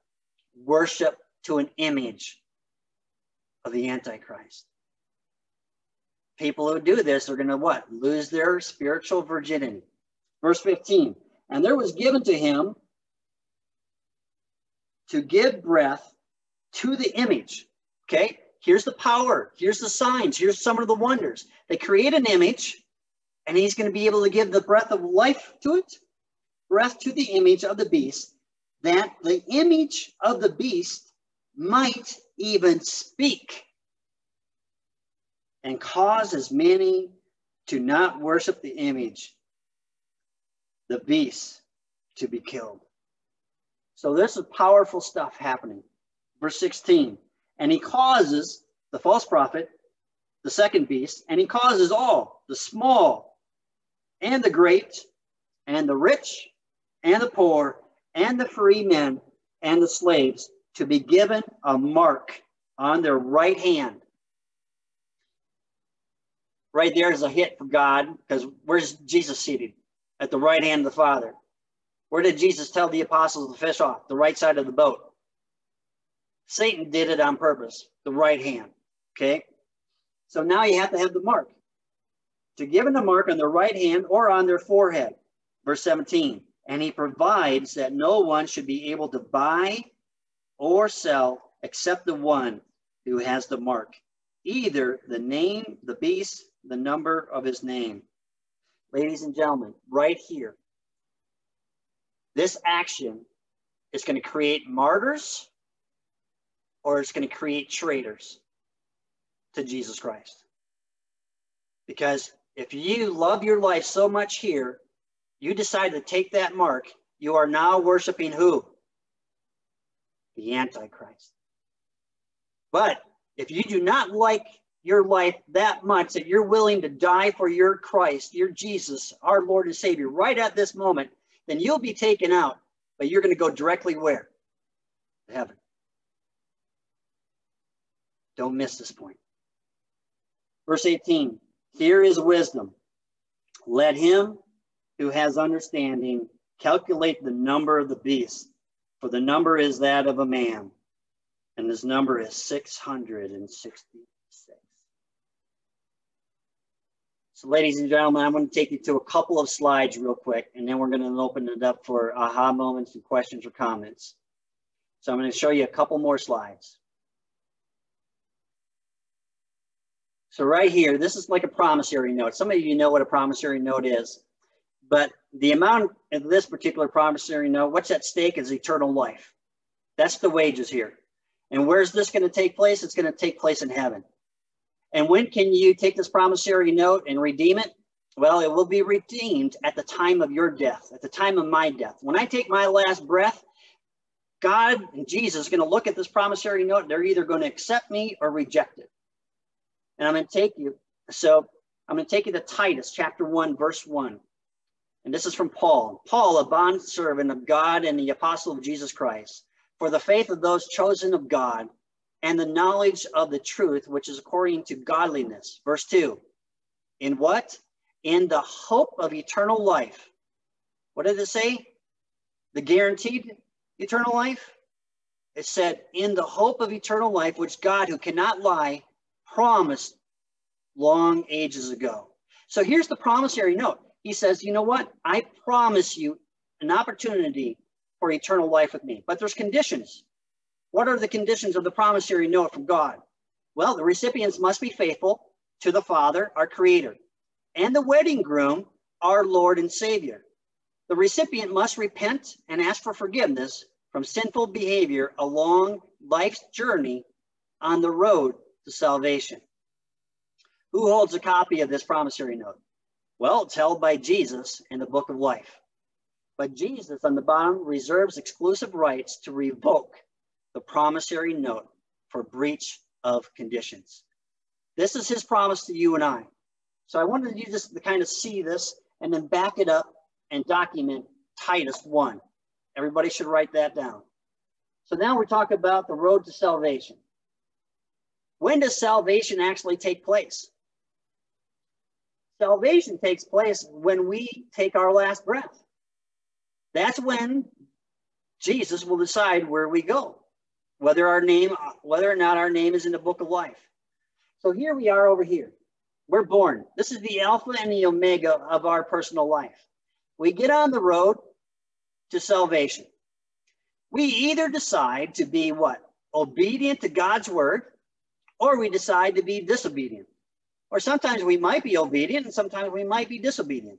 Worship to an image of the Antichrist. People who do this are going to what? Lose their spiritual virginity. Verse 15. And there was given to him to give breath to the image. Okay, here's the power, here's the signs, here's some of the wonders. They create an image, and he's going to be able to give the breath of life to it, breath to the image of the beast, that the image of the beast might even speak and cause as many to not worship the image, the beast, to be killed. So this is powerful stuff happening. Verse 16, and he causes the false prophet, the second beast, and he causes all, the small and the great, and the rich and the poor, and the free men and the slaves to be given a mark on their right hand. Right there is a hit for God because where's Jesus seated? At the right hand of the Father. Where did Jesus tell the apostles to fish off? The right side of the boat. Satan did it on purpose, the right hand. Okay. So now you have to have the mark. To give him the mark on their right hand or on their forehead. Verse 17. And he provides that no one should be able to buy or sell except the one who has the mark, either the name, the beast, the number of his name. Ladies and gentlemen, right here, this action is going to create martyrs or it's going to create traitors to Jesus Christ. Because if you love your life so much here, you decide to take that mark, you are now worshiping who? The Antichrist. But if you do not like your life that much that you're willing to die for your Christ, your Jesus, our Lord and Savior, right at this moment, then you'll be taken out, but you're going to go directly where? Heaven. Don't miss this point. Verse 18 Here is wisdom. Let him who has understanding calculate the number of the beast, for the number is that of a man, and his number is 666. So, ladies and gentlemen, I'm going to take you to a couple of slides real quick, and then we're going to open it up for aha moments and questions or comments. So I'm going to show you a couple more slides. So right here, this is like a promissory note. Some of you know what a promissory note is, but the amount of this particular promissory note, what's at stake is eternal life. That's the wages here. And where's this going to take place? It's going to take place in heaven. And when can you take this promissory note and redeem it? Well, it will be redeemed at the time of your death, at the time of my death. When I take my last breath, God and Jesus are going to look at this promissory note. They're either going to accept me or reject it. And I'm going to take you. So I'm going to take you to Titus chapter 1, verse 1. And this is from Paul. Paul, a bondservant of God and the apostle of Jesus Christ, for the faith of those chosen of God and the knowledge of the truth, which is according to godliness. Verse 2 In what? In the hope of eternal life. What did it say? The guaranteed eternal life? It said, In the hope of eternal life, which God, who cannot lie, promised long ages ago. So here's the promissory note. He says, You know what? I promise you an opportunity for eternal life with me, but there's conditions. What are the conditions of the promissory note from God? Well, the recipients must be faithful to the Father, our Creator, and the wedding groom, our Lord and Savior. The recipient must repent and ask for forgiveness from sinful behavior along life's journey on the road to salvation. Who holds a copy of this promissory note? Well, it's held by Jesus in the book of life. But Jesus on the bottom reserves exclusive rights to revoke the promissory note for breach of conditions. This is his promise to you and I. So I wanted you just to kind of see this and then back it up and document Titus 1. Everybody should write that down. So now we talk about the road to salvation. When does salvation actually take place? Salvation takes place when we take our last breath. That's when Jesus will decide where we go, whether our name, whether or not our name is in the book of life. So here we are over here. We're born. This is the Alpha and the Omega of our personal life. We get on the road to salvation. We either decide to be what? Obedient to God's word, or we decide to be disobedient. Or sometimes we might be obedient and sometimes we might be disobedient.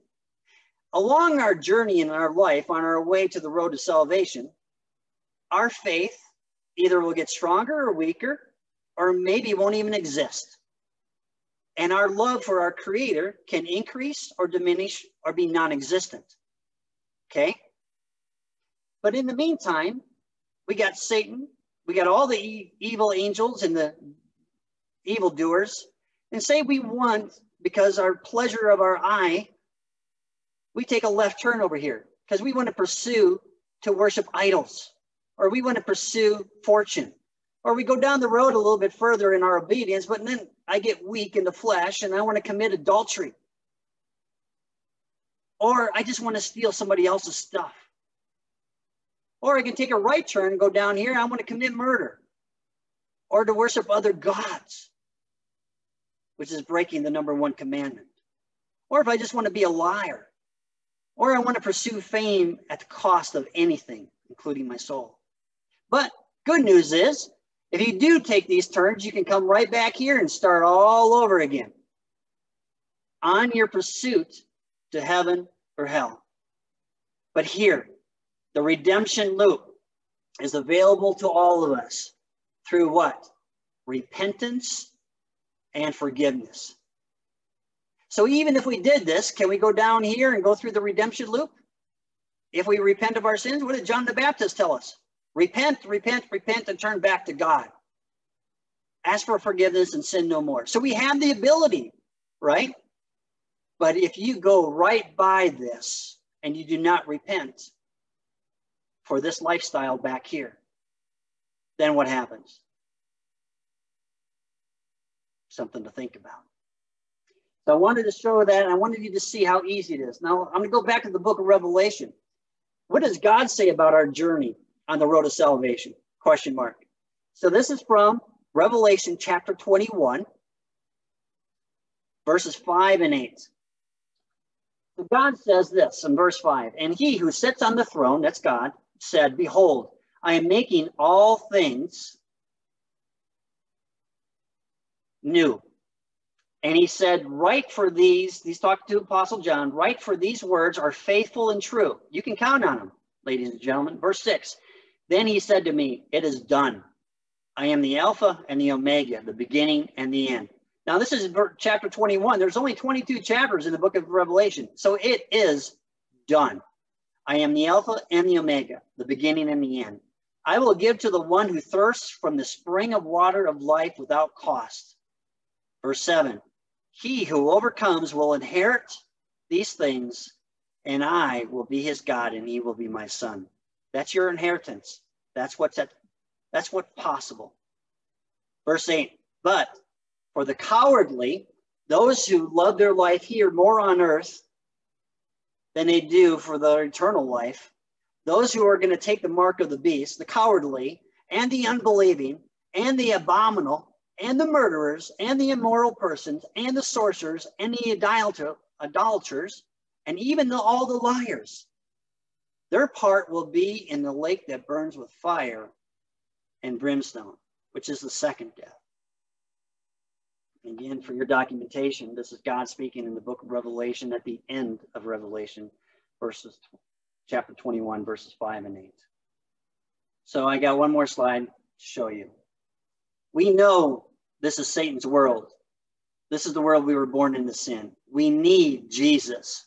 Along our journey in our life, on our way to the road to salvation, our faith either will get stronger or weaker, or maybe won't even exist. And our love for our Creator can increase or diminish or be non existent. Okay? But in the meantime, we got Satan, we got all the e- evil angels and the evil doers, and say we want, because our pleasure of our eye, we take a left turn over here because we want to pursue to worship idols, or we want to pursue fortune, or we go down the road a little bit further in our obedience, but then I get weak in the flesh and I want to commit adultery. Or I just want to steal somebody else's stuff. Or I can take a right turn and go down here. I want to commit murder or to worship other gods, which is breaking the number one commandment. Or if I just want to be a liar, or I want to pursue fame at the cost of anything, including my soul. But good news is if you do take these turns, you can come right back here and start all over again on your pursuit to heaven or hell. But here, the redemption loop is available to all of us through what? Repentance and forgiveness. So even if we did this, can we go down here and go through the redemption loop? If we repent of our sins, what did John the Baptist tell us? Repent, repent, repent, and turn back to God. Ask for forgiveness and sin no more. So we have the ability, right? But if you go right by this and you do not repent for this lifestyle back here, then what happens? Something to think about. So I wanted to show that, I wanted you to see how easy it is. Now I'm going to go back to the book of Revelation. What does God say about our journey on the road to salvation? Question mark. So this is from Revelation chapter 21, verses 5 and 8. So God says this in verse 5 And he who sits on the throne, that's God, said, Behold, I am making all things new. And he said, Write for these, he's talking to Apostle John, write for these words are faithful and true. You can count on them, ladies and gentlemen. Verse 6 then he said to me, It is done. I am the Alpha and the Omega, the beginning and the end. Now, this is chapter 21. There's only 22 chapters in the book of Revelation. So it is done. I am the Alpha and the Omega, the beginning and the end. I will give to the one who thirsts from the spring of water of life without cost. Verse 7 He who overcomes will inherit these things, and I will be his God, and he will be my son. That's your inheritance. That's what's at that's what's possible. Verse 8, but for the cowardly, those who love their life here more on earth than they do for their eternal life, those who are going to take the mark of the beast, the cowardly, and the unbelieving, and the abominable, and the murderers, and the immoral persons, and the sorcerers, and the idolater, idolaters, and even the, all the liars. Their part will be in the lake that burns with fire and brimstone, which is the second death. Again, for your documentation, this is God speaking in the book of Revelation at the end of Revelation, verses chapter 21, verses 5 and 8. So I got one more slide to show you. We know this is Satan's world. This is the world we were born into sin. We need Jesus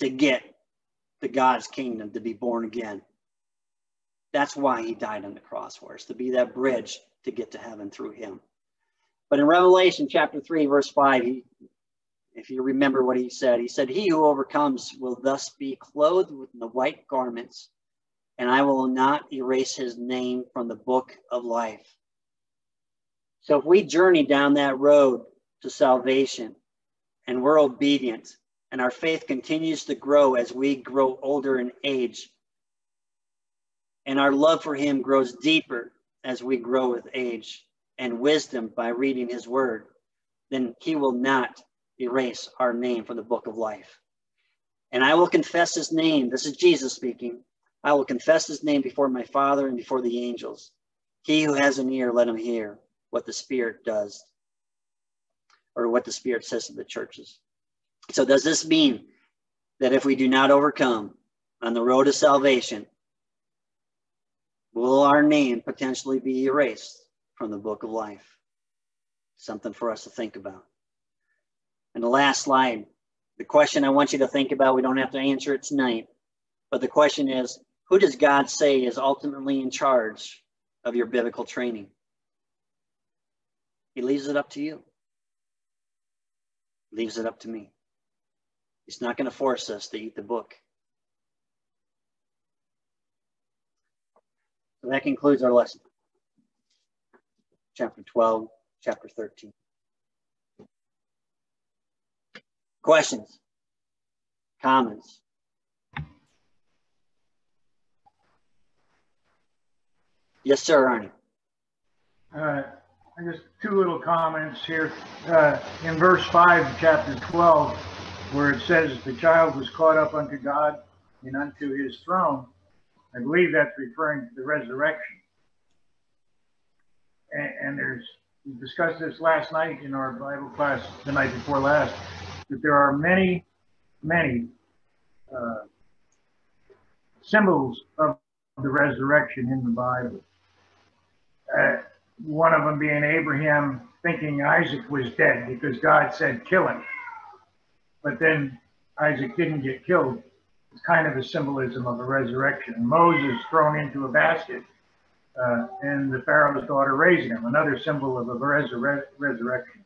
to get to God's kingdom, to be born again. That's why he died on the cross for us, to be that bridge to get to heaven through him. But in Revelation chapter 3, verse 5, he, if you remember what he said, he said, He who overcomes will thus be clothed with the white garments, and I will not erase his name from the book of life. So if we journey down that road to salvation and we're obedient and our faith continues to grow as we grow older in age, and our love for him grows deeper as we grow with age and wisdom by reading his word, then he will not erase our name from the book of life. And I will confess his name. This is Jesus speaking. I will confess his name before my Father and before the angels. He who has an ear, let him hear what the Spirit does or what the Spirit says to the churches. So, does this mean that if we do not overcome on the road to salvation, will our name potentially be erased from the book of life? Something for us to think about. And the last slide, the question I want you to think about, we don't have to answer it tonight, but the question is who does God say is ultimately in charge of your biblical training? He leaves it up to you. Leaves it up to me. He's not going to force us to eat the book. So that concludes our lesson. Chapter 12, chapter 13. Questions? Comments? Yes, sir, Ernie. Uh, just two little comments here. Uh, in verse 5 chapter 12, where it says, The child was caught up unto God and unto his throne, I believe that's referring to the resurrection. And, and there's, we discussed this last night in our Bible class, the night before last, that there are many, many uh, symbols of the resurrection in the Bible. Uh, one of them being Abraham thinking Isaac was dead because God said, kill him. But then Isaac didn't get killed. It's kind of a symbolism of a resurrection. Moses thrown into a basket uh, and the Pharaoh's daughter raising him, another symbol of a resur resurrection.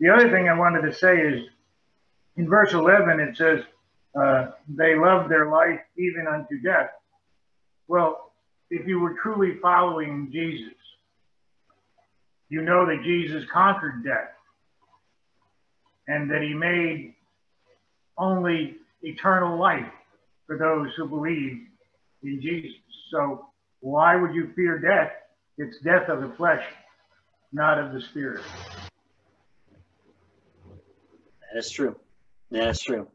The other thing I wanted to say is in verse 11, it says, uh, they loved their life even unto death. Well, if you were truly following Jesus, you know that Jesus conquered death and that he made only eternal life for those who believe in Jesus. So why would you fear death? It's death of the flesh, not of the spirit. That is true. That is true.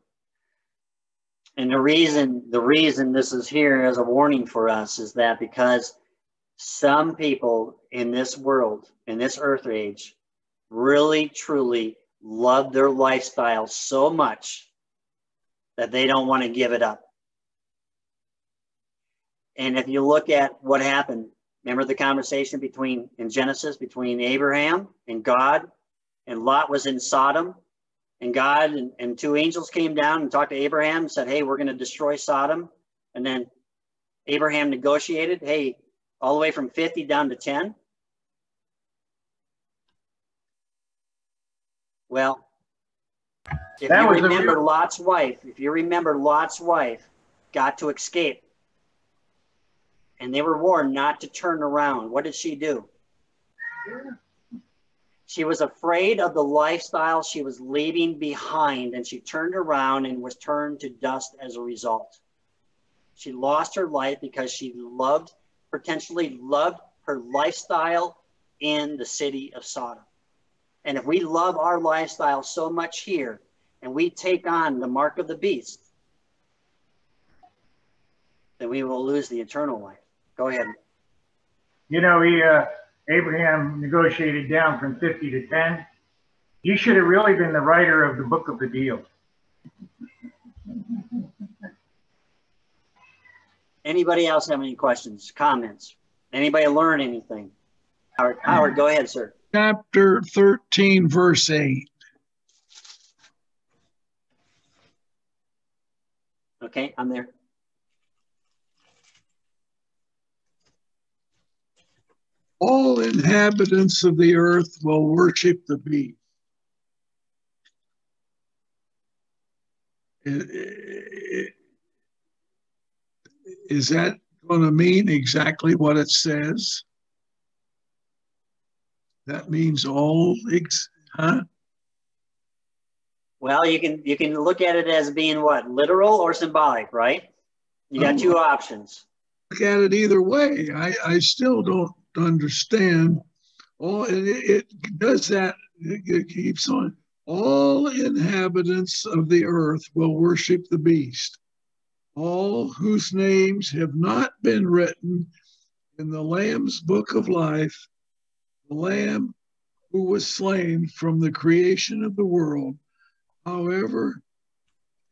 And the reason the reason this is here as a warning for us is that because some people in this world, in this earth age, really truly love their lifestyle so much that they don't want to give it up. And if you look at what happened, remember the conversation between in Genesis between Abraham and God, and Lot was in Sodom, and God and, and two angels came down and talked to Abraham and said, Hey, we're going to destroy Sodom. And then Abraham negotiated, Hey, all the way from 50 down to 10. Well, if that you remember real- Lot's wife, if you remember Lot's wife got to escape and they were warned not to turn around. What did she do? She was afraid of the lifestyle she was leaving behind, and she turned around and was turned to dust as a result. She lost her life because she loved, potentially loved her lifestyle in the city of Sodom. And if we love our lifestyle so much here and we take on the mark of the beast, then we will lose the eternal life. Go ahead. You know, he uh, Abraham negotiated down from 50 to 10. He should have really been the writer of the book of the deal. Anybody else have any questions, comments? Anybody learn anything? Howard, Howard, go ahead, sir. Chapter 13, verse 8. Okay, I'm there. all inhabitants of the earth will worship the beast. Is that going to mean exactly what it says? That means all, huh? Well, you can you can look at it as being what literal or symbolic, right? You got two oh. options. look at it either way. I, I still don't understand. All and it, it does that. It, it keeps on. All inhabitants of the earth will worship the beast. All whose names have not been written in the Lamb's book of life, the Lamb who was slain from the creation of the world. However,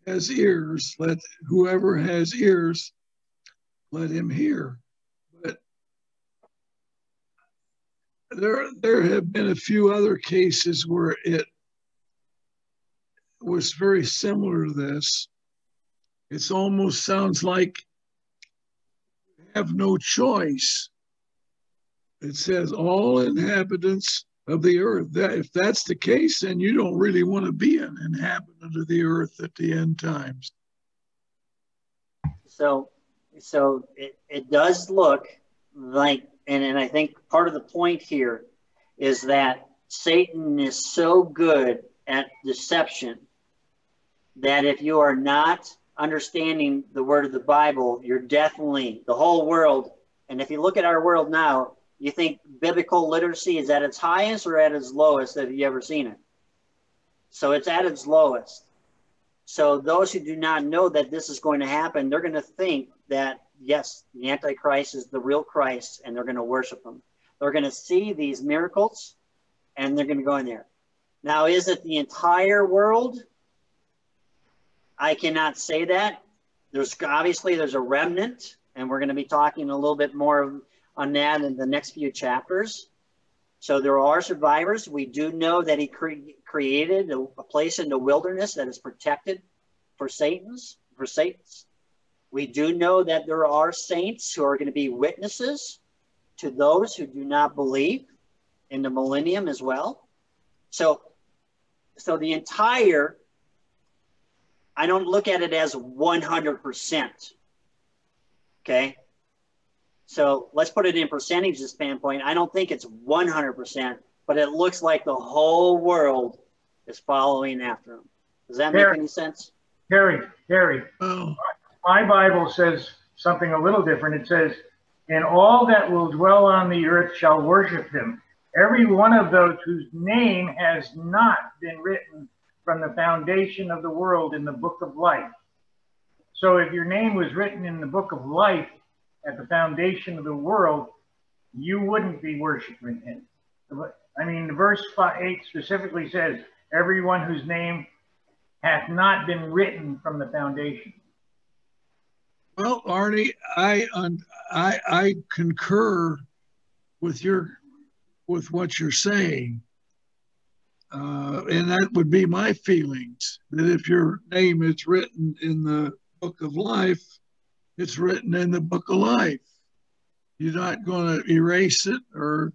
has ears, let whoever has ears, let him hear. But there, there have been a few other cases where it was very similar to this. It almost sounds like have no choice. It says all inhabitants of the earth. That, if that's the case, then you don't really want to be an inhabitant of the earth at the end times. So, so it, it does look like, and, and I think part of the point here is that Satan is so good at deception that if you are not understanding the word of the Bible, you're definitely the whole world. And if you look at our world now, you think biblical literacy is at its highest or at its lowest? Have you ever seen it? So it's at its lowest. So those who do not know that this is going to happen, they're going to think that yes, the Antichrist is the real Christ, and they're going to worship him. They're going to see these miracles, and they're going to go in there. Now, is it the entire world? I cannot say that. There's obviously there's a remnant, and we're going to be talking a little bit more on that in the next few chapters. So there are survivors. We do know that he cre- created a, a, place in the wilderness that is protected for Satan's for Satan's. We do know that there are saints who are going to be witnesses to those who do not believe in the millennium as well. So, so the entire, I don't look at it as 100%. Okay. So let's put it in percentages standpoint. I don't think it's 100%, but it looks like the whole world is following after him. Does that Harry, make any sense? Harry, Harry, oh. my Bible says something a little different. It says, and all that will dwell on the earth shall worship him. Every one of those whose name has not been written from the foundation of the world in the book of life. So if your name was written in the book of life, at the foundation of the world, you wouldn't be worshiping him. I mean, verse 8 specifically says, everyone whose name hath not been written from the foundation. Well, Arnie, I I I concur with your with what you're saying, uh, and that would be my feelings. That if your name is written in the book of life, it's written in the book of life. You're not going to erase it or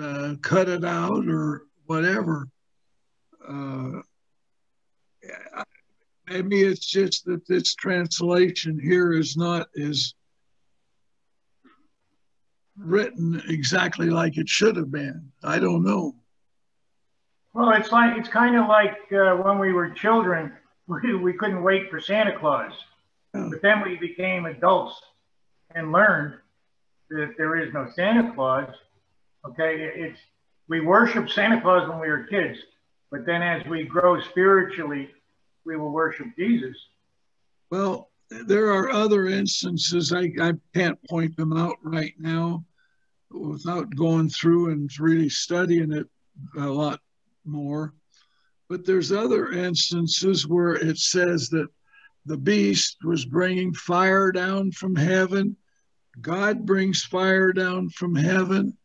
uh, cut it out or whatever. Uh, maybe it's just that this translation here is not is written exactly like it should have been. I don't know. Well, it's like it's kind of like uh, when we were children, [LAUGHS] we, we couldn't wait for Santa Claus. But then we became adults and learned that there is no Santa Claus. Okay, it's we worship Santa Claus when we were kids, but then as we grow spiritually, we will worship Jesus. Well, there are other instances. I, I can't point them out right now without going through and really studying it a lot more. But there's other instances where it says that the beast was bringing fire down from heaven. God brings fire down from heaven.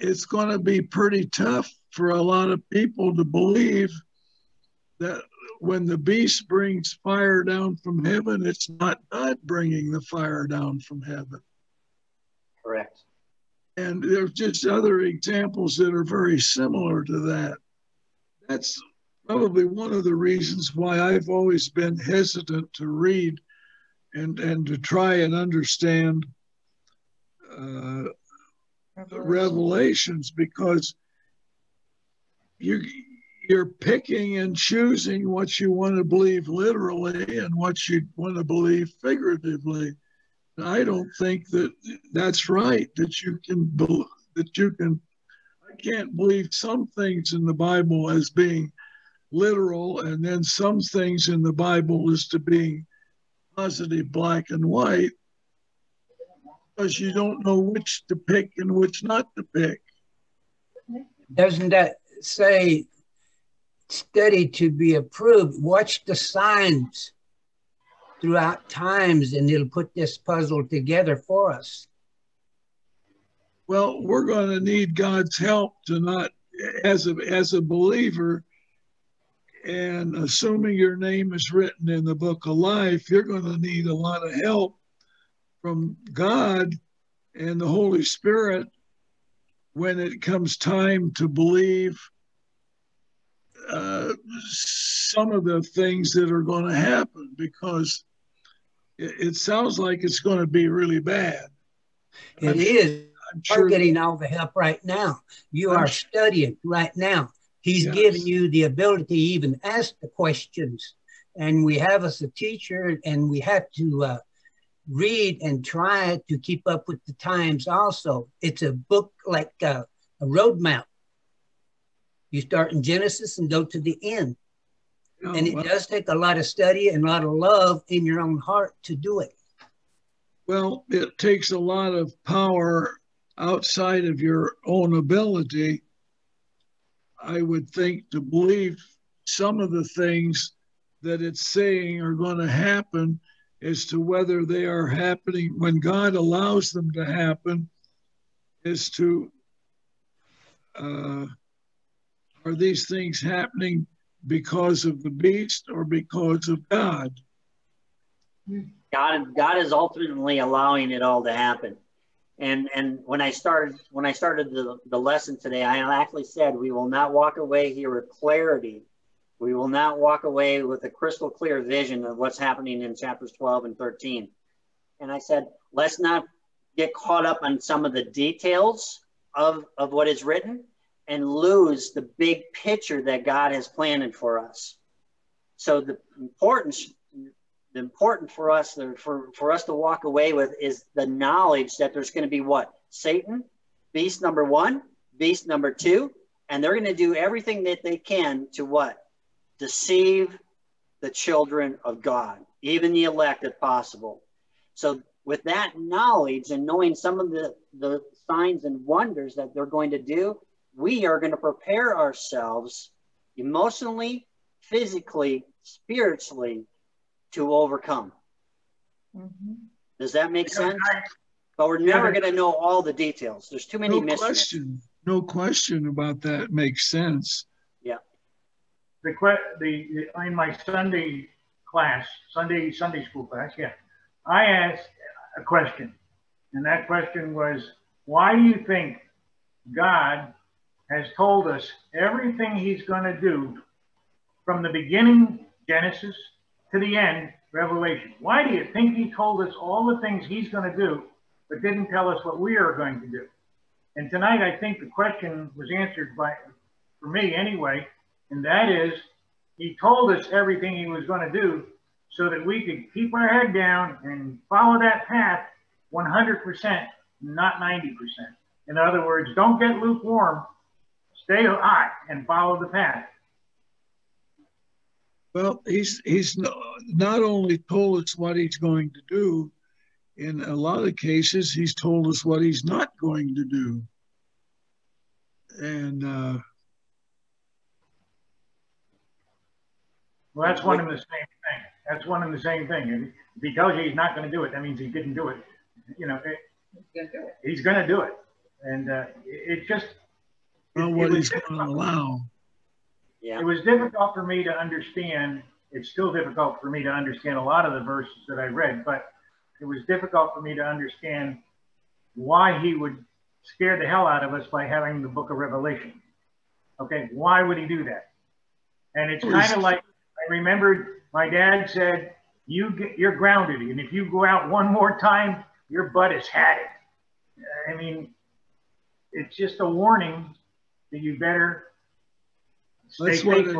It's going to be pretty tough for a lot of people to believe that when the beast brings fire down from heaven, it's not God bringing the fire down from heaven. And there's just other examples that are very similar to that. That's probably one of the reasons why I've always been hesitant to read and and to try and understand uh, the revelations because you you're picking and choosing what you want to believe literally and what you want to believe figuratively I don't think that that's right. That you can that you can. I can't believe some things in the Bible as being literal, and then some things in the Bible as to being positive, black and white, because you don't know which to pick and which not to pick. Doesn't that say study to be approved? Watch the signs throughout times and it'll put this puzzle together for us. Well, we're going to need God's help to not, as a, as a believer, and assuming your name is written in the book of life, you're going to need a lot of help from God and the Holy Spirit when it comes time to believe uh, some of the things that are going to happen because it, it sounds like it's going to be really bad. It I'm, is. I'm sure getting all the help right now. You I'm are studying right now. He's yes. given you the ability to even ask the questions. And we have us a teacher, and we have to uh, read and try to keep up with the times also. It's a book like uh, a roadmap. You start in Genesis and go to the end. Oh, and it well, does take a lot of study and a lot of love in your own heart to do it. Well, it takes a lot of power outside of your own ability, I would think, to believe some of the things that it's saying are going to happen as to whether they are happening when God allows them to happen, as to uh, are these things happening because of the beast or because of God? God, God is ultimately allowing it all to happen. And and when I started when I started the, the lesson today, I actually said we will not walk away here with clarity. We will not walk away with a crystal clear vision of what's happening in chapters 12 and 13. And I said, let's not get caught up on some of the details of, of what is written and lose the big picture that God has planted for us. So the importance, the important for us, for, for us to walk away with is the knowledge that there's going to be what? Satan, beast number one, beast number two, and they're going to do everything that they can to what? Deceive the children of God, even the elect if possible. So with that knowledge and knowing some of the, the signs and wonders that they're going to do, we are going to prepare ourselves emotionally, physically, spiritually to overcome. Mm-hmm. Does that make sense? But we're never going to know all the details. There's too many no mysteries. Question. No question about that makes sense. Yeah. The, the, the in my Sunday class, Sunday Sunday school class, yeah, I asked a question, and that question was, why do you think God has told us everything he's going to do from the beginning, Genesis, to the end, Revelation. Why do you think he told us all the things he's going to do, but didn't tell us what we are going to do? And tonight, I think the question was answered by, for me anyway, and that is, he told us everything he was going to do so that we could keep our head down and follow that path 100%, not 90%. In other words, don't get lukewarm Stay hot and follow the path. Well, he's he's not only told us what he's going to do, in a lot of cases, he's told us what he's not going to do. And uh, well, that's one and the same thing. That's one and the same thing. If he tells you he's not going to do it, that means he didn't do it. You know, it, he's going to do it. And uh, it just well, what he's going to allow. Yeah. It was difficult for me to understand. It's still difficult for me to understand a lot of the verses that I read, but it was difficult for me to understand why he would scare the hell out of us by having the book of Revelation. Okay, why would he do that? And it's kind of like I remembered my dad said, "You get, you're grounded, and if you go out one more time, your butt has had it." I mean, it's just a warning that you better that's what, it,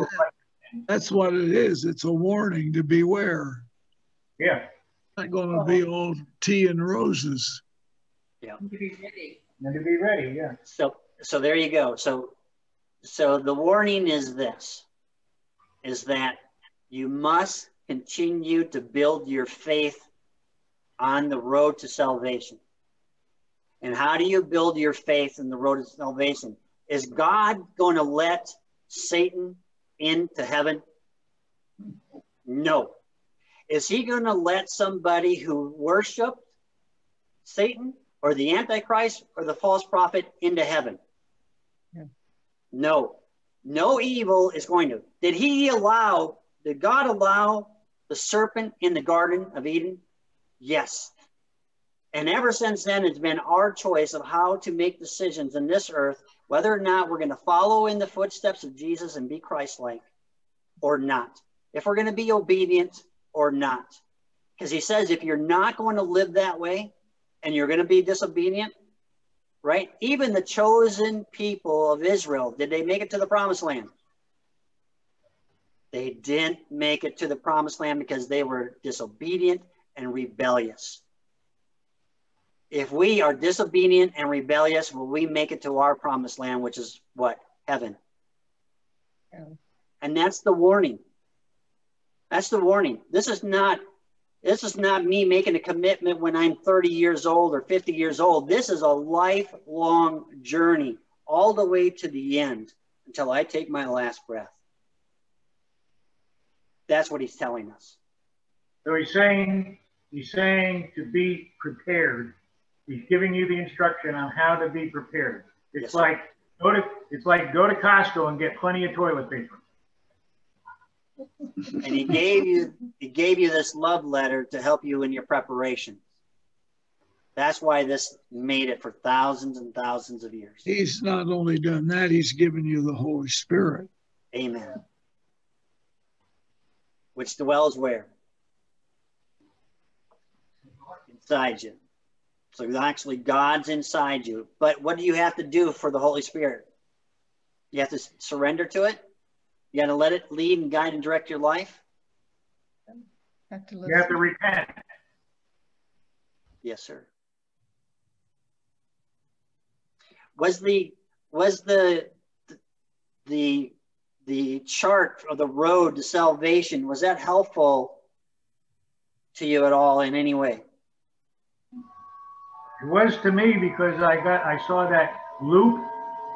that's what it is. It's a warning to beware. Yeah. Not going to be all tea and roses. Yeah. To be ready. And to be ready, yeah. So, so there you go. So, so the warning is this, is that you must continue to build your faith on the road to salvation. And how do you build your faith in the road to salvation? Is God going to let Satan into heaven? No. Is he going to let somebody who worshiped Satan or the Antichrist or the false prophet into heaven? Yeah. No. No evil is going to. Did he allow, did God allow the serpent in the Garden of Eden? Yes. And ever since then, it's been our choice of how to make decisions in this earth, whether or not we're going to follow in the footsteps of Jesus and be Christ like or not. If we're going to be obedient or not. Because he says if you're not going to live that way and you're going to be disobedient, right? Even the chosen people of Israel, did they make it to the promised land? They didn't make it to the promised land because they were disobedient and rebellious. If we are disobedient and rebellious, will we make it to our promised land, which is what? Heaven. Yeah. And that's the warning. That's the warning. This is not this is not me making a commitment when I'm 30 years old or 50 years old. This is a lifelong journey all the way to the end until I take my last breath. That's what he's telling us. So he's saying, he's saying to be prepared. He's giving you the instruction on how to be prepared. It's Yes. like go to it's like go to Costco and get plenty of toilet paper. And he gave you he gave you this love letter to help you in your preparation. That's why this made it for thousands and thousands of years. He's not only done that, he's given you the Holy Spirit. Amen. Which dwells where? Inside you. So actually, God's inside you. But what do you have to do for the Holy Spirit? You have to surrender to it. You got to let it lead and guide and direct your life. Have to You have to repent. Yes, sir. Was the was the the the chart of the road to salvation was that helpful to you at all in any way? It was to me because I got I saw that loop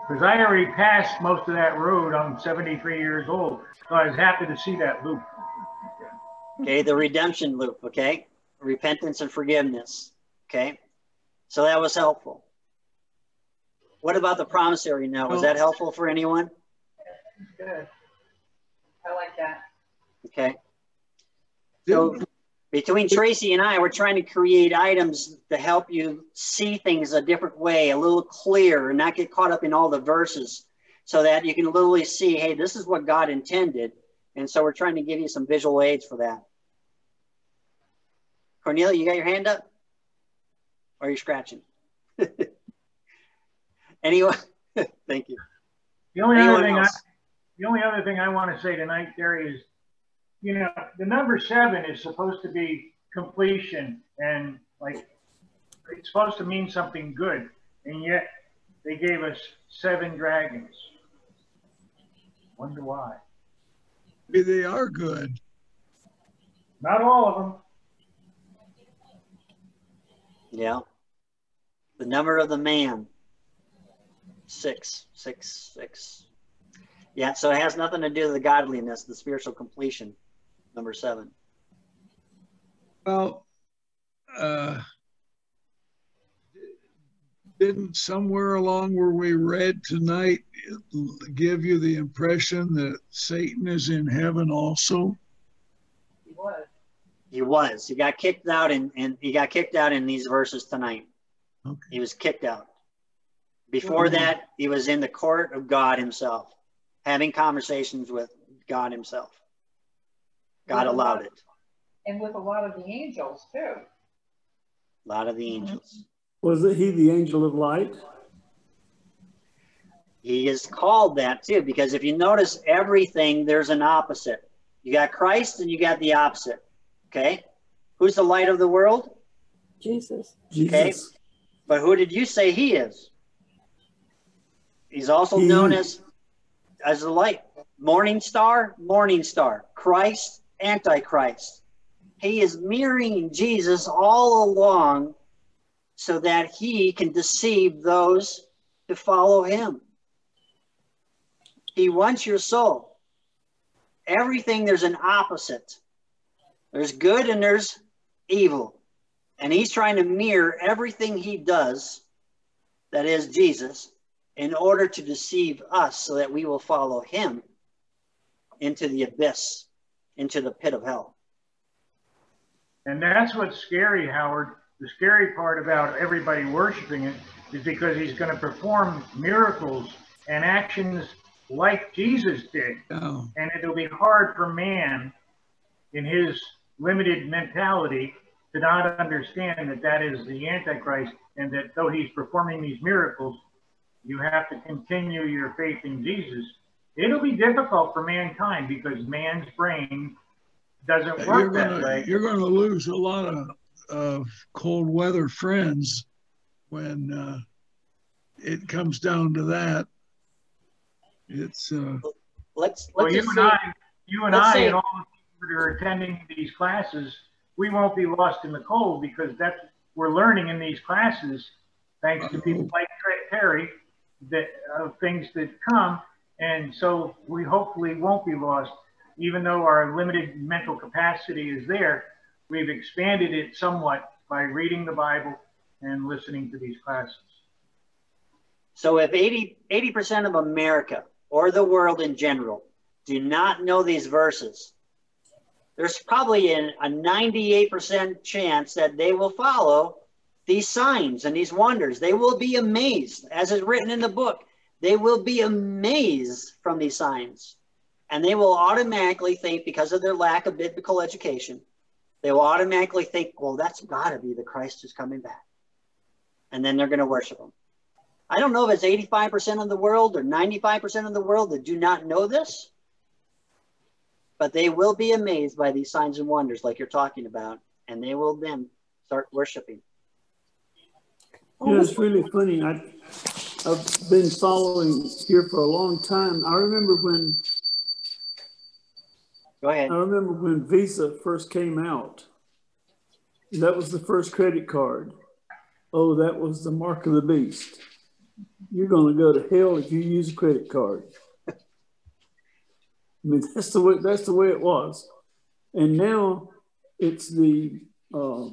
because I already passed most of that road. I'm 73 years old, so I was happy to see that loop. Okay, the redemption loop, okay? Repentance and forgiveness. Okay. So that was helpful. What about the promissory note? Was that helpful for anyone? Good. I like that. Okay. So between Tracy and I, we're trying to create items to help you see things a different way, a little clearer, and not get caught up in all the verses so that you can literally see, hey, this is what God intended. And so we're trying to give you some visual aids for that. Cornelia, you got your hand up? Or are you scratching? [LAUGHS] anyway, [LAUGHS] thank you. The only Anyone other thing I, the only other thing I want to say tonight, Gary, is, you know, the number seven is supposed to be completion and like it's supposed to mean something good, and yet they gave us seven dragons. Wonder why? Maybe they are good. Not all of them. Yeah. The number of the man. Six, six, six. Yeah, so it has nothing to do with the godliness, the spiritual completion. Number seven. Well, uh, didn't somewhere along where we read tonight give you the impression that Satan is in heaven also? He was. He was. He got kicked out in and he got kicked out in these verses tonight. Okay. He was kicked out. Before that, he was in the court of God himself, having conversations with God himself. God allowed it. And with a lot of the angels too. A lot of the angels. Wasn't he the angel of light? He is called that too, because if you notice everything, there's an opposite. You got Christ and you got the opposite. Okay? Who's the light of the world? Jesus. Okay. Jesus. But who did you say he is? He's also He- known as as the light, morning star, morning star, Christ, antichrist. He is mirroring Jesus all along so that he can deceive those to follow him. He wants your soul. Everything there's an opposite. There's good and there's evil. And he's trying to mirror everything he does, that is Jesus, in order to deceive us so that we will follow him into the abyss, into the pit of hell. And that's what's scary, Howard. The scary part about everybody worshiping it is because he's going to perform miracles and actions like Jesus did. Yeah. And it'll be hard for man in his limited mentality to not understand that that is the Antichrist and that though he's performing these miracles, you have to continue your faith in Jesus. It'll be difficult for mankind because man's brain doesn't You're work that gonna, way. you're gonna lose a lot of, of cold weather friends when, uh, it comes down to that. It's, uh, Let's Well, let's you and say, I, you and I, say- and all the people that are attending these classes, we won't be lost in the cold because that's we're learning in these classes, thanks to people like Tra- Terry, that of things that come, and so we hopefully won't be lost, even though our limited mental capacity is there. We've expanded it somewhat by reading the Bible and listening to these classes. so if 80 80% of America or the world in general do not know these verses, there's probably an, a 98% chance that they will follow these signs and these wonders. They will be amazed, as is written in the book. They will be amazed from these signs. And they will automatically think, because of their lack of biblical education, they will automatically think, well, that's got to be the Christ who's coming back. And then they're going to worship him. I don't know if it's 85% of the world or 95% of the world that do not know this, but they will be amazed by these signs and wonders like you're talking about, and they will then start worshiping. Know, it's really funny. I, I've been following here for a long time. I remember when Go ahead. I remember when Visa first came out. That was the first credit card. Oh, that was the mark of the beast. You're going to go to hell if you use a credit card. I mean, that's the way that's the way it was. And now it's the uh,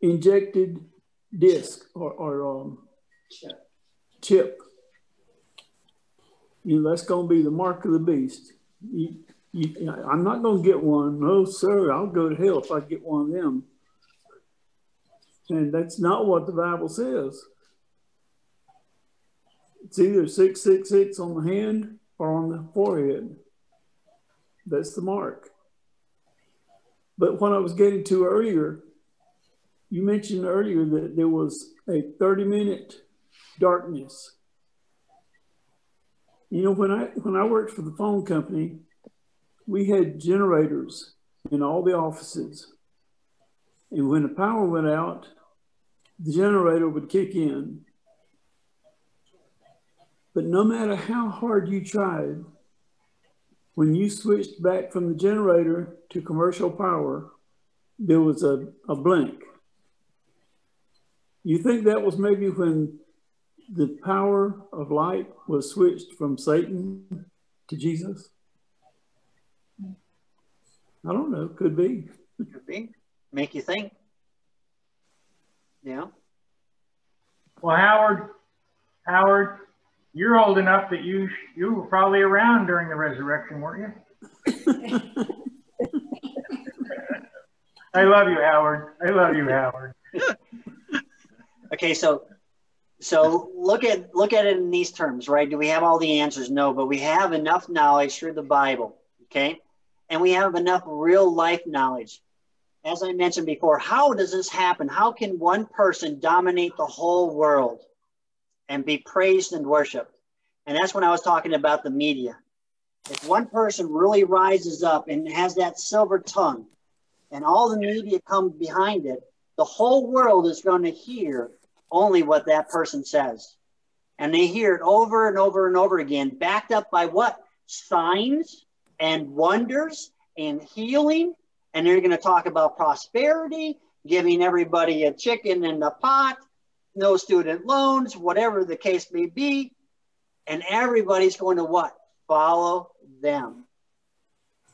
injected disc or, or um, chip. You know, that's going to be the mark of the beast. You, you, I'm not going to get one. No, sir. I'll go to hell if I get one of them. And that's not what the Bible says. It's either 666 on the hand or on the forehead. That's the mark. But what I was getting to earlier, you mentioned earlier that there was a 30 minute darkness. You know, when I when I worked for the phone company, we had generators in all the offices. And when the power went out, the generator would kick in. But no matter how hard you tried, when you switched back from the generator to commercial power, there was a, a blink. You think that was maybe when the power of light was switched from Satan to Jesus? I don't know. Could be. Could be. Make you think. Yeah. Well, Howard, Howard, you're old enough that you you were probably around during the resurrection, weren't you? [LAUGHS] I love you, Howard. I love you, Howard. [LAUGHS] Okay, so so look at look at it in these terms, right? Do we have all the answers? No, but we have enough knowledge through the Bible, okay? And we have enough real life knowledge. As I mentioned before, how does this happen? How can one person dominate the whole world and be praised and worshiped? And that's when I was talking about the media. If one person really rises up and has that silver tongue and all the media come behind it, the whole world is going to hear only what that person says. And they hear it over and over and over again, backed up by what? Signs and wonders and healing. And they're going to talk about prosperity, giving everybody a chicken in the pot, no student loans, whatever the case may be. And everybody's going to what? Follow them.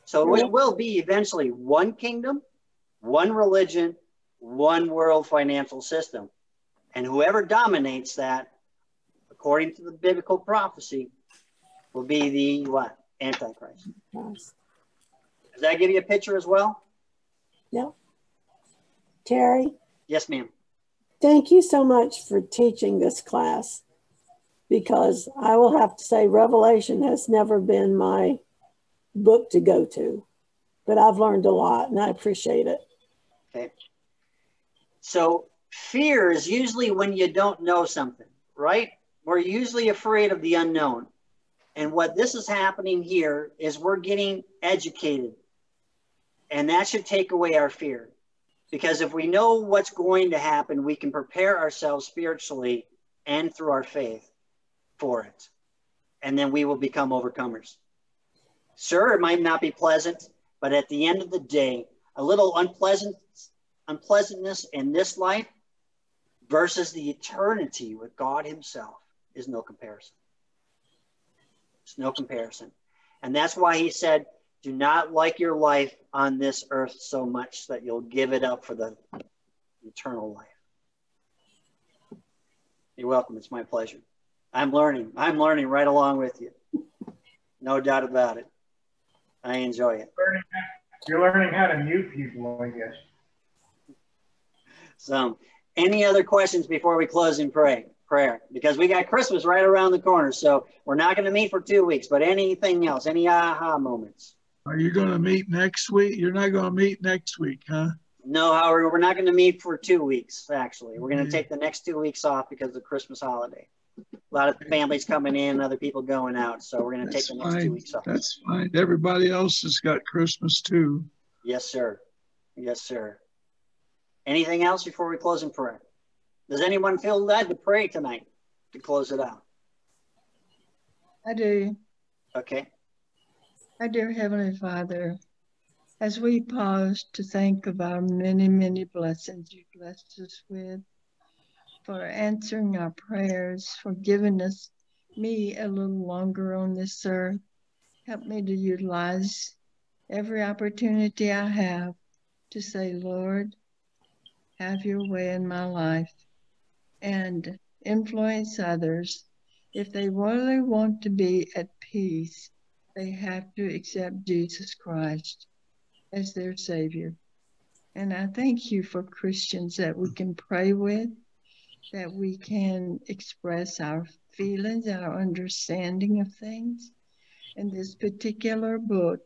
So it will be eventually one kingdom, one religion, one world financial system. And whoever dominates that, according to the biblical prophecy, will be the what? Antichrist. Yes. Does that give you a picture as well? Yeah. Terry? Yes, ma'am. Thank you so much for teaching this class because I will have to say Revelation has never been my book to go to, but I've learned a lot and I appreciate it. Okay. So fear is usually when you don't know something, right? We're usually afraid of the unknown. And what this is happening here is we're getting educated. And that should take away our fear. Because if we know what's going to happen, we can prepare ourselves spiritually and through our faith for it. And then we will become overcomers. Sure, it might not be pleasant, but at the end of the day, a little unpleasant unpleasantness in this life versus the eternity with God Himself is no comparison. It's no comparison. And that's why He said, Do not like your life on this earth so much that you'll give it up for the eternal life. You're welcome. It's my pleasure. I'm learning. I'm learning right along with you. No doubt about it. I enjoy it. You're learning how to mute people, I guess. So, any other questions before we close in pray, prayer? Because we got Christmas right around the corner, so we're not going to meet for two weeks. But anything else? Any aha moments? Are you going to meet next week? You're not going to meet next week, huh? No, Howard, we're not going to meet for two weeks. Actually, we're going to take the next two weeks off because of the Christmas holiday. A lot of families coming in, other people going out, so we're going to take the next fine. two weeks off. That's fine. Everybody else has got Christmas too. Yes, sir. Yes, sir. Anything else before we close in prayer? Does anyone feel led to pray tonight to close it out? I do. Okay. Our dear Heavenly Father, as we pause to think of our many, many blessings you blessed us with, for answering our prayers, for giving us me a little longer on this earth, help me to utilize every opportunity I have to say, Lord, have your way in my life and influence others. If they really want to be at peace, they have to accept Jesus Christ as their Savior. And I thank you for Christians that we can pray with, that we can express our feelings, our understanding of things. And this particular book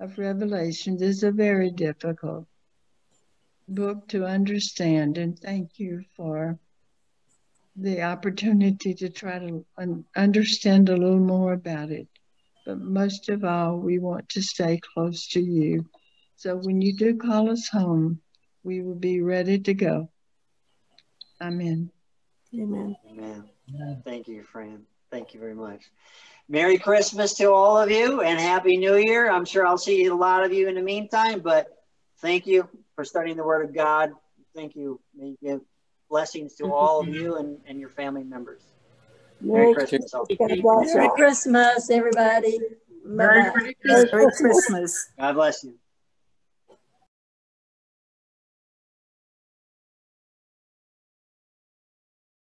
of Revelations is a very difficult book to understand. And thank you for the opportunity to try to un understand a little more about it. But most of all, we want to stay close to you. So when you do call us home, we will be ready to go. Amen. Amen. Amen. Thank you, Fran. Thank you very much. Merry Christmas to all of you and Happy New Year. I'm sure I'll see a lot of you in the meantime, but thank you for studying the Word of God. Thank you. May you give blessings to all of you and, and your family members. Merry, Merry Christmas. Merry Christmas, everybody. Merry, Merry Christmas. God bless you.